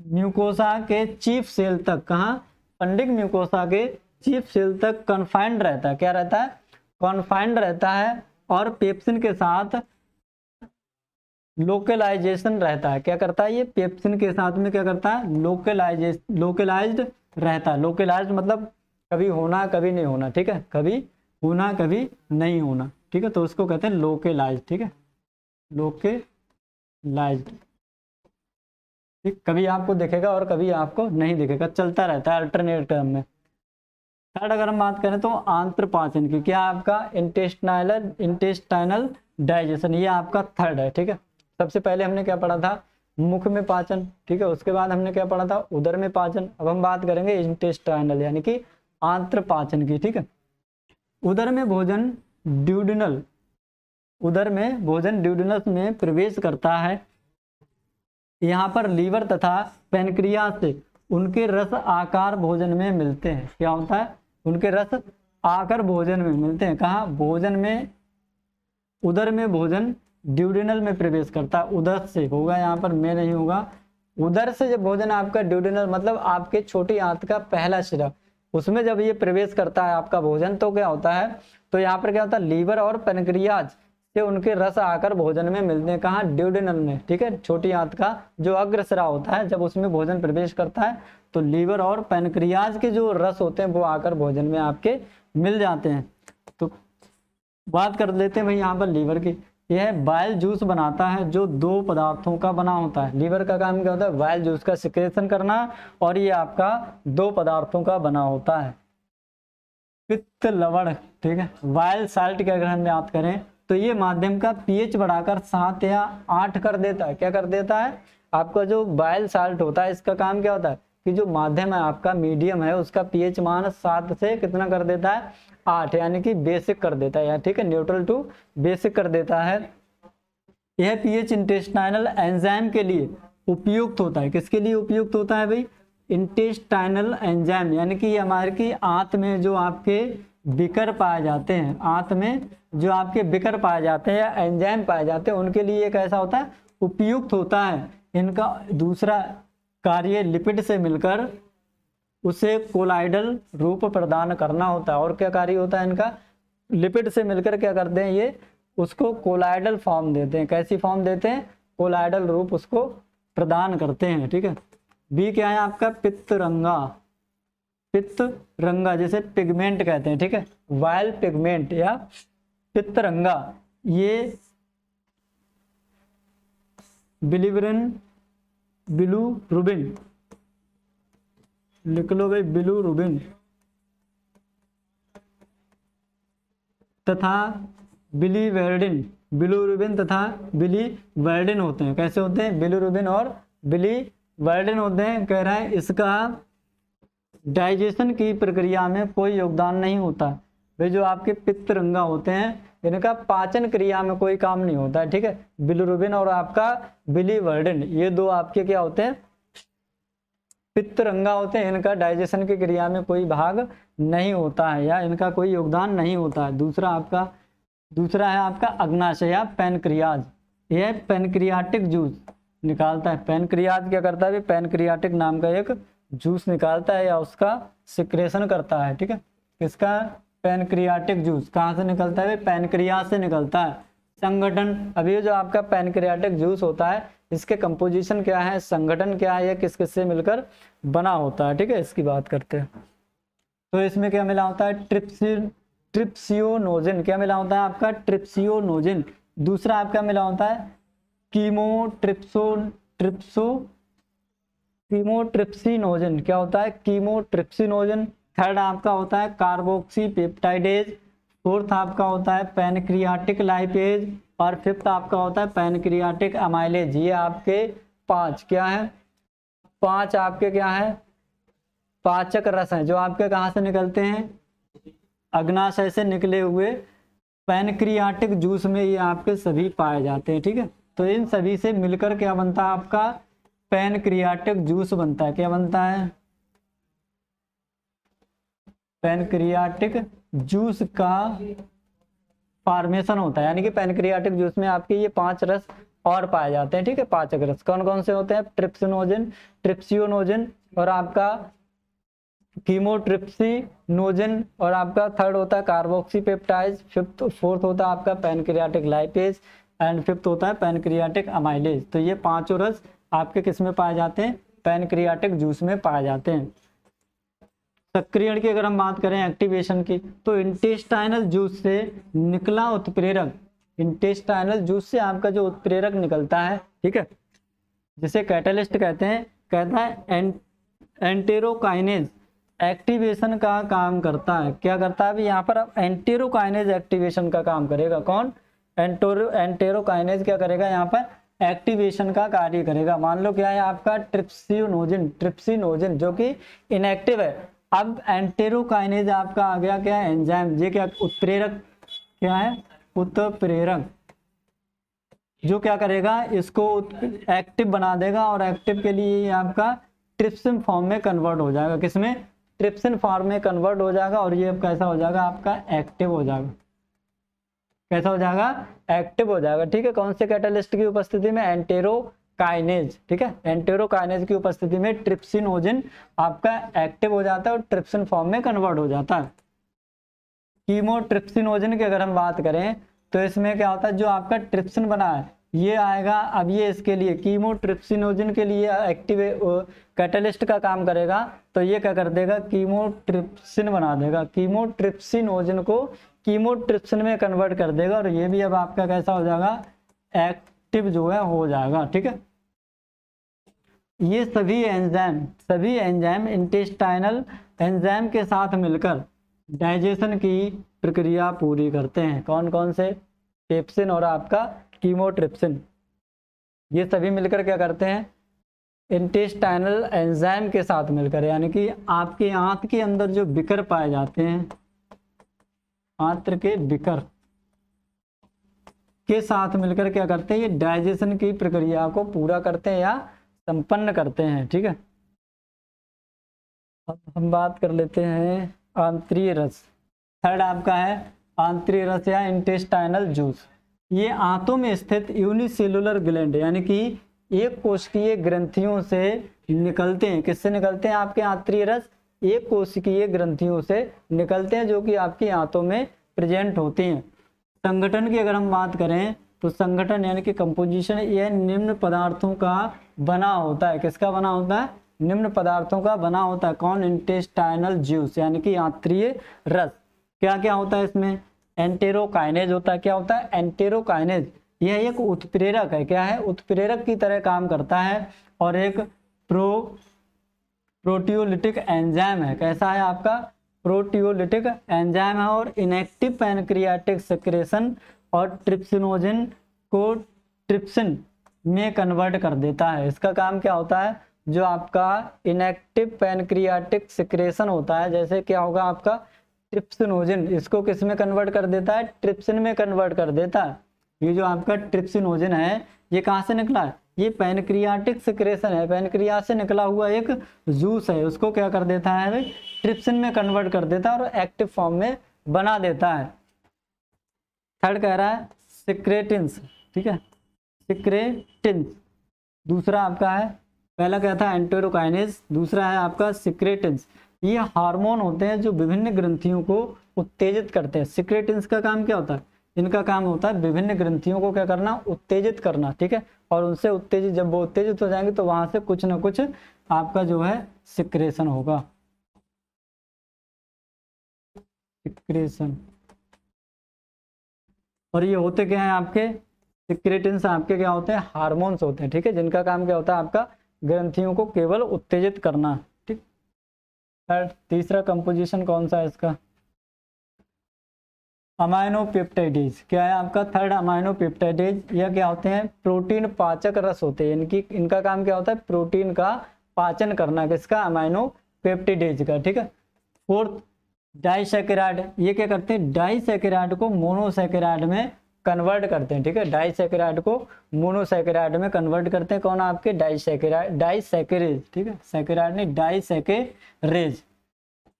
म्यूकोसा के चीफ सेल तक, कहा? फंडिक म्यूकोसा के चीफ सेल तक कन्फाइंड रहता है। क्या रहता है? कन्फाइंड रहता है और पेप्सिन के साथ लोकलाइजेशन रहता है। क्या करता है ये? पेप्सिन के साथ में क्या करता है? लोकलाइजे लोकलाइज्ड रहता है। लोकलाइज्ड मतलब कभी होना, कभी नहीं होना, ठीक है? कभी होना, कभी नहीं होना, ठीक है? तो उसको कहते हैं लोकेलाइज ठीक है? लोकेलाइज ठीक? कभी आपको दिखेगा और कभी आपको नहीं दिखेगा, चलता रहता है अल्टरनेट क्रम में। थर्ड अगर हम बात करें तो आंत्र पाचन की, क्या आपका इंटेस्टाइनल इंटेस्टाइनल डाइजेशन ये आपका थर्ड है, ठीक है? सबसे पहले हमने क्या पढ़ा था? मुख में पाचन, ठीक है? उसके बाद हमने क्या पढ़ा था? उदर में पाचन। अब हम बात करेंगे इंटेस्टाइनल यानी कि आंत्र पाचन की, ठीक है? उधर में भोजन ड्यूडिनल, उधर में भोजन ड्यूडिनल में प्रवेश करता है। यहाँ पर लीवर तथा पेनक्रिया से उनके रस आकार भोजन में मिलते हैं। क्या होता है? उनके रस आकर भोजन में मिलते हैं। कहा? भोजन में, उधर में भोजन ड्यूडिनल में प्रवेश करता है। उधर से होगा, यहाँ पर मैं नहीं होगा। उधर से जब भोजन आपका ड्यूडिनल मतलब आपके छोटी आंत का पहला सिरा उसमें जब ये प्रवेश करता है, आपका भोजन तो क्या होता है? तो यहाँ पर क्या होता है? लीवर और पेनक्रियाज से उनके रस आकर भोजन में मिलते हैं कहाँ? ड्यूडिनल में, ठीक है? छोटी आंत का जो अग्रसरा होता है, जब उसमें भोजन प्रवेश करता है तो लीवर और पेनक्रियाज के जो रस होते हैं, वो आकर भोजन में आपके मिल जाते हैं। तो बात कर लेते हैं भाई यहाँ पर लीवर की। यह बायल जूस बनाता है, जो दो पदार्थों का बना होता है। लीवर का काम क्या होता है? बायल जूस का सिक्रेशन करना और ये आपका दो पदार्थों का बना होता है। पित्त लवण, ठीक है? वायल साल्ट की अगर हम बात करें तो ये माध्यम का पीएच बढ़ाकर सात या आठ कर देता है। क्या कर देता है? आपका जो बायल साल्ट होता है, इसका काम क्या होता है? कि जो माध्यम है, आपका मीडियम है, उसका पीएच मान सात से कितना कर देता है? आठ यानी कि बेसिक कर देता है। ठीक है न्यूट्रल टू बेसिक कर देता है। यह पीएच इंटेस्टाइनल एंजाइम के लिए उपयुक्त होता है। किसके लिए उपयुक्त होता है भाई? इंटेस्टाइनल एंजाइम यानी कि हमारे की आंत में जो आपके बिकर पाए जाते हैं, आंत में जो आपके बिकर पाए जाते हैं या एंजाइम पाए जाते हैं, उनके लिए कैसा होता है? उपयुक्त होता है। इनका दूसरा कार्य लिपिड से मिलकर उसे कोलाइडल रूप प्रदान करना होता है। और क्या कार्य होता है इनका? लिपिड से मिलकर क्या करते हैं ये? उसको कोलाइडल फॉर्म देते हैं। कैसी फॉर्म देते हैं? कोलाइडल रूप उसको प्रदान करते हैं, ठीक है? बी क्या है आपका? पित्तरंगा। पित्तरंगा, जैसे पिगमेंट कहते हैं, ठीक है? वायल पिगमेंट या पित्तरंगा। ये बिलिवरन, बिलू, रुबिन। लिख लो भाई, बिलू रुबिन। तथा बिली वेर्डिन। बिलू रुबिन तथा बिली वर्डिन होते हैं। कैसे होते हैं? बिलू रुबिन और बिली वर्डिन होते हैं। कह रहा है, इसका डाइजेशन की प्रक्रिया में कोई योगदान नहीं होता। वे जो आपके पित्तरंगा होते हैं, इनका पाचन क्रिया में कोई काम नहीं होता है ठीक है? बिलुरुबिन और आपका बिली बिलीवर्डिन ये दो आपके क्या होते हैं? पित्तरंगा होते हैं, इनका डाइजेशन की क्रिया में कोई भाग नहीं होता है या इनका कोई योगदान नहीं होता है। दूसरा आपका, दूसरा है आपका अग्नाशय या पेनक्रियाज। यह पेनक्रियाटिक जूस निकालता है। पेनक्रियाज क्या करता है? पेनक्रियाटिक नाम का एक जूस निकालता है या उसका सिक्रेशन करता है, ठीक है? किसका? Pancreatic juice. कहाँ से निकलता है? पेनक्रिया से निकलता है। संगठन। अभी जो आपका पेनक्रियाटिक जूस होता है, इसके कंपोजिशन क्या है, संगठन क्या है किस किस से मिलकर बना होता है, ठीक है, इसकी बात करते हैं। तो इसमें क्या मिला होता है, ट्रिप्सिन, ट्रिप्सियोनोजिन, क्या मिला होता है आपका, ट्रिप्सियोनोजिन। दूसरा आपका मिला होता है कीमो ट्रिप्सो ट्रिप्सो कीमोट्रिप्सिनोजन, क्या होता है, कीमोट्रिप्सिनोजन। थर्ड आपका होता है कार्बोक्सी पेप्टाइडेज फोर्थ आपका होता है पैनक्रियाटिक लाइपेज, और फिफ्थ आपका होता है पैनक्रियाटिक अमाइलेज। ये आपके पाँच क्या है? पाँच आपके क्या है? पाचक रस हैं। जो आपके कहाँ से निकलते हैं? अग्नाशय से निकले हुए पैनक्रियाटिक जूस में ये आपके सभी पाए जाते हैं, ठीक है? तो इन सभी से मिलकर क्या बनता है आपका? पैनक्रियाटिक जूस बनता है। क्या बनता है? पैनक्रियाटिक जूस का फॉर्मेशन होता है, यानी कि पेनक्रियाटिक जूस में आपके ये पाँच रस और पाए जाते हैं, ठीक है? पाँच रस। कौन कौन से होते हैं? ट्रिप्सिनोजन, ट्रिप्सियोनोजन और आपका कीमोट्रिप्सिनोजन और आपका थर्ड होता है कार्बोक्सी पेप्टाइज फिफ्थ फोर्थ होता है आपका पैनक्रियाटिक लाइपेज एंड फिफ्थ होता है पैनक्रियाटिक अमाइलेज तो ये पाँचों रस आपके किसमें पाए जाते हैं? पेनक्रियाटिक जूस में पाए जाते हैं। सक्रियण की अगर हम बात करें एक्टिवेशन की तो इंटेस्टाइनल जूस से निकला उत्प्रेरक। इंटेस्टाइनल जूस से आपका जो उत्प्रेरक निकलता है, ठीक है, जिसे कैटलिस्ट कहते हैं, कहता है एंटेरोकाइनेज। एक्टिवेशन का काम करता है। क्या करता है? अभी यहाँ पर अब एंटेरोकाइनेज एक्टिवेशन का काम करेगा। कौन? एंटोरो, एंटेरोकाइनेज क्या करेगा? यहाँ पर एक्टिवेशन का कार्य करेगा। मान लो क्या है आपका ट्रिप्सिनोजिन ट्रिप्सिनोजिन, जो कि इनएक्टिव है। अब एंटेरोकाइनेज आपका आ गया क्या एंजाइम ये क्या, उत्प्रेरक क्या है? उत्प्रेरक। जो क्या करेगा, इसको एक्टिव बना देगा और एक्टिव के लिए ये आपका ट्रिप्सिन फॉर्म में कन्वर्ट हो जाएगा। किसमें? ट्रिप्सिन फॉर्म में कन्वर्ट हो जाएगा और ये अब कैसा हो जाएगा? आपका एक्टिव हो जाएगा। कैसा हो जाएगा? एक्टिव हो जाएगा। ठीक है, कौन से कैटालिस्ट की उपस्थिति में एंटेरो काइनेज ठीक है? एंटेरोकाइनेज की उपस्थिति में ट्रिप्सिनोजिन आपका एक्टिव हो जाता है और ट्रिप्सिन फॉर्म में कन्वर्ट हो जाता है। कीमोट्रिप्सिनोजिन की अगर हम बात करें तो इसमें क्या होता है? जो आपका ट्रिप्सिन बना है, ये आएगा अब ये इसके लिए कीमोट्रिप्सिनोजिन के लिए एक्टिव कैटलिस्ट का काम करेगा तो ये क्या कर देगा? कीमोट्रिप्सिन बना देगा। कीमोट्रिप्सिनोजिन को कीमोट्रिप्सिन में कन्वर्ट कर देगा और ये भी अब आपका कैसा हो जाएगा? एक्टिव जो है हो जाएगा, ठीक है? ये सभी एंजाइम सभी एंजाइम इंटेस्टाइनल एंजाइम के साथ मिलकर डाइजेशन की प्रक्रिया पूरी करते हैं। कौन कौन से? पेप्सिन और आपका कीमोट्रिप्सिन ये सभी मिलकर क्या करते हैं? इंटेस्टाइनल एंजाइम के साथ मिलकर, यानी कि आपके आंत के अंदर जो बिकर पाए जाते हैं आंत्र के बिकर के साथ मिलकर क्या करते हैं? ये डाइजेशन की प्रक्रिया को पूरा करते हैं या संपन्न करते हैं, ठीक है? अब हम बात कर लेते हैं आंतरीय रस। थर्ड आपका है आंतरीय रस या इंटेस्टाइनल जूस ये आंतों में स्थित यूनिसेलुलर ग्लैंड यानी कि एक कोशिकीय ग्रंथियों से निकलते हैं। किससे निकलते हैं? आपके आंतरीय रस एक कोशिकीय ग्रंथियों से निकलते हैं, जो कि आपकी आंतों में प्रेजेंट होती हैं। संगठन की अगर हम बात करें तो संगठन यानी कि कंपोजिशन यह निम्न पदार्थों का बना होता है। किसका बना होता है? निम्न पदार्थों का बना होता है। कौन? इंटेस्टाइनल ज्यूस यानी कि आंतरीय रस। क्या क्या होता है इसमें? एंटेरोकाइनेज होता है। क्या होता है? एंटेरोकाइनेज यह एक उत्प्रेरक है। क्या है? उत्प्रेरक की तरह काम करता है और एक प्रो प्रोटियोलिटिक एंजाइम है। कैसा है आपका? प्रोटियोलिटिक एंजाइम है और इनएक्टिव पैनक्रियाटिक सेक्रेशन और ट्रिप्सिनोजन को ट्रिप्सिन में कन्वर्ट कर देता है। इसका काम क्या होता है? जो आपका इनएक्टिव पैनक्रियाटिक सिक्रेशन होता है, जैसे क्या होगा आपका? ट्रिप्सिनोजन, इसको किसमें कन्वर्ट कर देता है? ट्रिप्सिन में कन्वर्ट कर देता है। ये जो आपका ट्रिप्सिनोजन है, ये कहाँ से निकला? है ये पेनक्रियाटिक सिक्रेशन है। पेनक्रिया से निकला हुआ एक जूस है, उसको क्या कर देता है ट्रिप्सिन में कन्वर्ट कर देता है और एक्टिव फॉर्म में बना देता है। थर्ड कह रहा है, सिक्रेटिन्स, ठीक है? सिक्रेटिन्स। दूसरा आपका है, पहला क्या था? एंटेरोकाइनेज दूसरा है आपका सिक्रेटिन्स। ये हार्मोन होते हैं जो विभिन्न ग्रंथियों को उत्तेजित करते हैं। सिक्रेटिन्स का काम क्या होता है? इनका काम होता है विभिन्न ग्रंथियों को क्या करना, उत्तेजित करना, ठीक है? और उनसे उत्तेजित, जब वो उत्तेजित हो जाएँगे तो वहाँ से कुछ ना कुछ आपका जो है सिक्रेशन होगा। सिक्रेशन। और ये होते क्या है आपके? सिक्रेटिन्स आपके क्या होते हैं? हार्मोन्स होते हैं, ठीक है? जिनका काम क्या होता है आपका? ग्रंथियों को केवल उत्तेजित करना, ठीक? तीसरा कंपोजिशन कौन सा है इसका? अमाइनो क्या है आपका थर्ड अमाइनो यह क्या होते हैं? प्रोटीन पाचक रस होते हैं। इनकी, इनका काम क्या होता है? प्रोटीन का पाचन करना, किसका? अमाइनो पेप्टिडेज का, ठीक है? फोर्थ डाइसेकेराइड ये क्या करते हैं? डाइसेकेराइड को मोनोसेकेराइड में कन्वर्ट करते हैं, ठीक है? डाइसेकेराइड को मोनोसेकेराइड में कन्वर्ट करते हैं। कौन आपके? डाइसेकेराइड डाइसेकेरेज ठीक है? सेकेराइड नहीं डाइसेकेरेज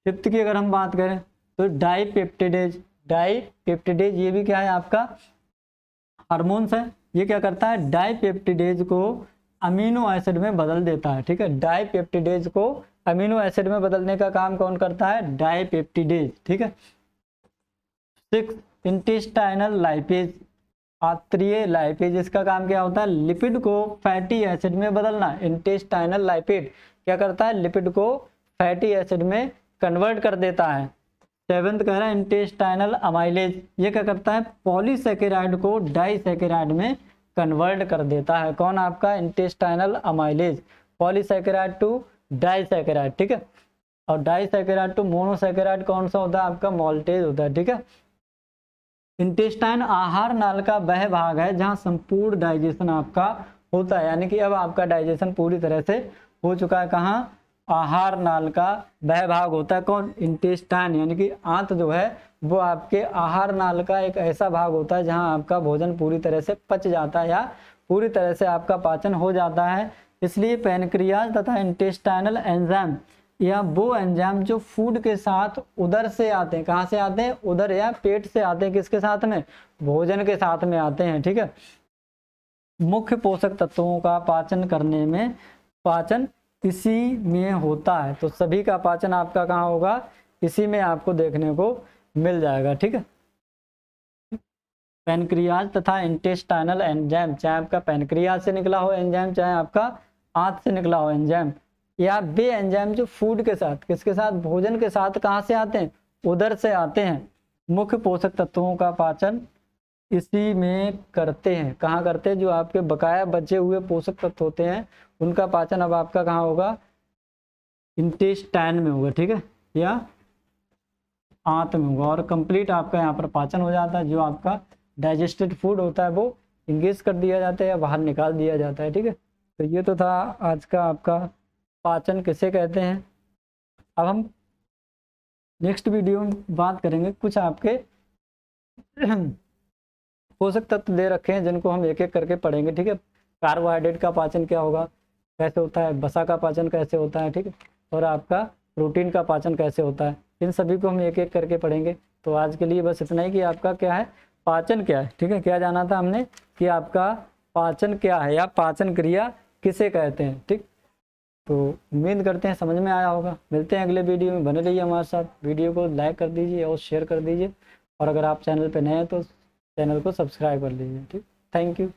फिफ्थ की अगर हम बात करें तो डाईपेप्टिडेज ये भी क्या है आपका? हार्मोन्स है। ये क्या करता है? डाईपेप्टिडेज को अमीनो एसिड में बदल देता है, ठीक है? डाईपेप्टिडेज को अमीनो एसिड में बदलने का काम कौन करता है? डाईपेप्टिडेज ठीक है? Six, intestinal lipase. आत्रीय लाइपेज, इसका काम क्या होता है? लिपिड को फैटी एसिड में बदलना, इंटेस्टाइनल लाइपेड। क्या करता है? लिपिड को फैटी एसिड में कन्वर्ट कर देता है। सेवेंथ कह रहा है इंटेस्टाइनल अमाइलेज ये क्या करता है? पॉलीसेकेराइड को डाइसेकेराइड में कन्वर्ट कर देता है। कौन आपका? Intestinal amylase polysaccharide to disaccharide ठीक है? और डाइसेकेराइड टू मोनोसेकेराइड कौन सा होता है? आपका मॉल्टेज होता है, ठीक है? इंटेस्टाइन आहार नाल का वह भाग है जहाँ संपूर्ण डाइजेशन आपका होता है। यानी कि अब आपका डाइजेशन पूरी तरह से हो चुका है कहाँ? आहार नाल का वह भाग होता है। कौन? इंटेस्टाइन, यानी कि आंत जो है, वो आपके आहार नाल का एक ऐसा भाग होता है, जहाँ आपका भोजन पूरी तरह से पच जाता है या पूरी तरह से आपका पाचन हो जाता है। इसलिए पेनक्रियाज तथा इंटेस्टाइनल एंजाम या वो एंजाम जो फ़ूड के साथ उधर से आते हैं। कहाँ से आते हैं? उधर या पेट से आते हैं। किसके साथ में? भोजन के साथ में आते हैं, ठीक है? मुख्य पोषक तत्वों का पाचन करने में पाचन इसी में होता है तो सभी का पाचन आपका कहाँ होगा? इसी में आपको देखने को मिल जाएगा, ठीक है? पेनक्रियाज तथा इंटेस्टाइनल एंजाइम, चाहे आपका पेनक्रियाज से निकला हो एंजाइम, चाहे आपका आंत से निकला हो एंजाइम, या वे एंजाइम जो फ़ूड के साथ, किसके साथ, भोजन के साथ कहाँ से आते हैं? उधर से आते हैं। मुख्य पोषक तत्वों का पाचन इसी में करते हैं। कहाँ करते हैं? जो आपके बकाया बचे हुए पोषक तत्व होते हैं उनका पाचन अब आपका कहाँ होगा? इंटेस्टाइन में होगा, ठीक है? या आंत में होगा। और कंप्लीट आपका यहाँ पर पाचन हो जाता है। जो आपका डाइजेस्टेड फ़ूड होता है, वो इंगेज कर दिया जाता है या बाहर निकाल दिया जाता है, ठीक है? तो ये तो था आज का आपका पाचन किसे कहते हैं? अब हम नेक्स्ट वीडियो में बात करेंगे। कुछ आपके पोषक तत्व दे रखे हैं, जिनको हम एक एक करके पढ़ेंगे, ठीक है? कार्बोहाइड्रेट का पाचन क्या होगा? कैसे होता है, बसा का पाचन कैसे होता है, ठीक? है और आपका प्रोटीन का पाचन कैसे होता है, इन सभी को हम एक एक करके पढ़ेंगे। तो आज के लिए बस इतना ही कि आपका क्या है, पाचन क्या है, ठीक है? क्या जाना था हमने कि आपका पाचन क्या है या पाचन क्रिया किसे कहते हैं, ठीक? तो उम्मीद करते हैं समझ में आया होगा। मिलते हैं अगले वीडियो में। बने रहिए हमारे साथ। वीडियो को लाइक कर दीजिए और शेयर कर दीजिए। और अगर आप चैनल पर नए हैं तो चैनल को सब्सक्राइब कर लीजिए, ठीक? Thank you.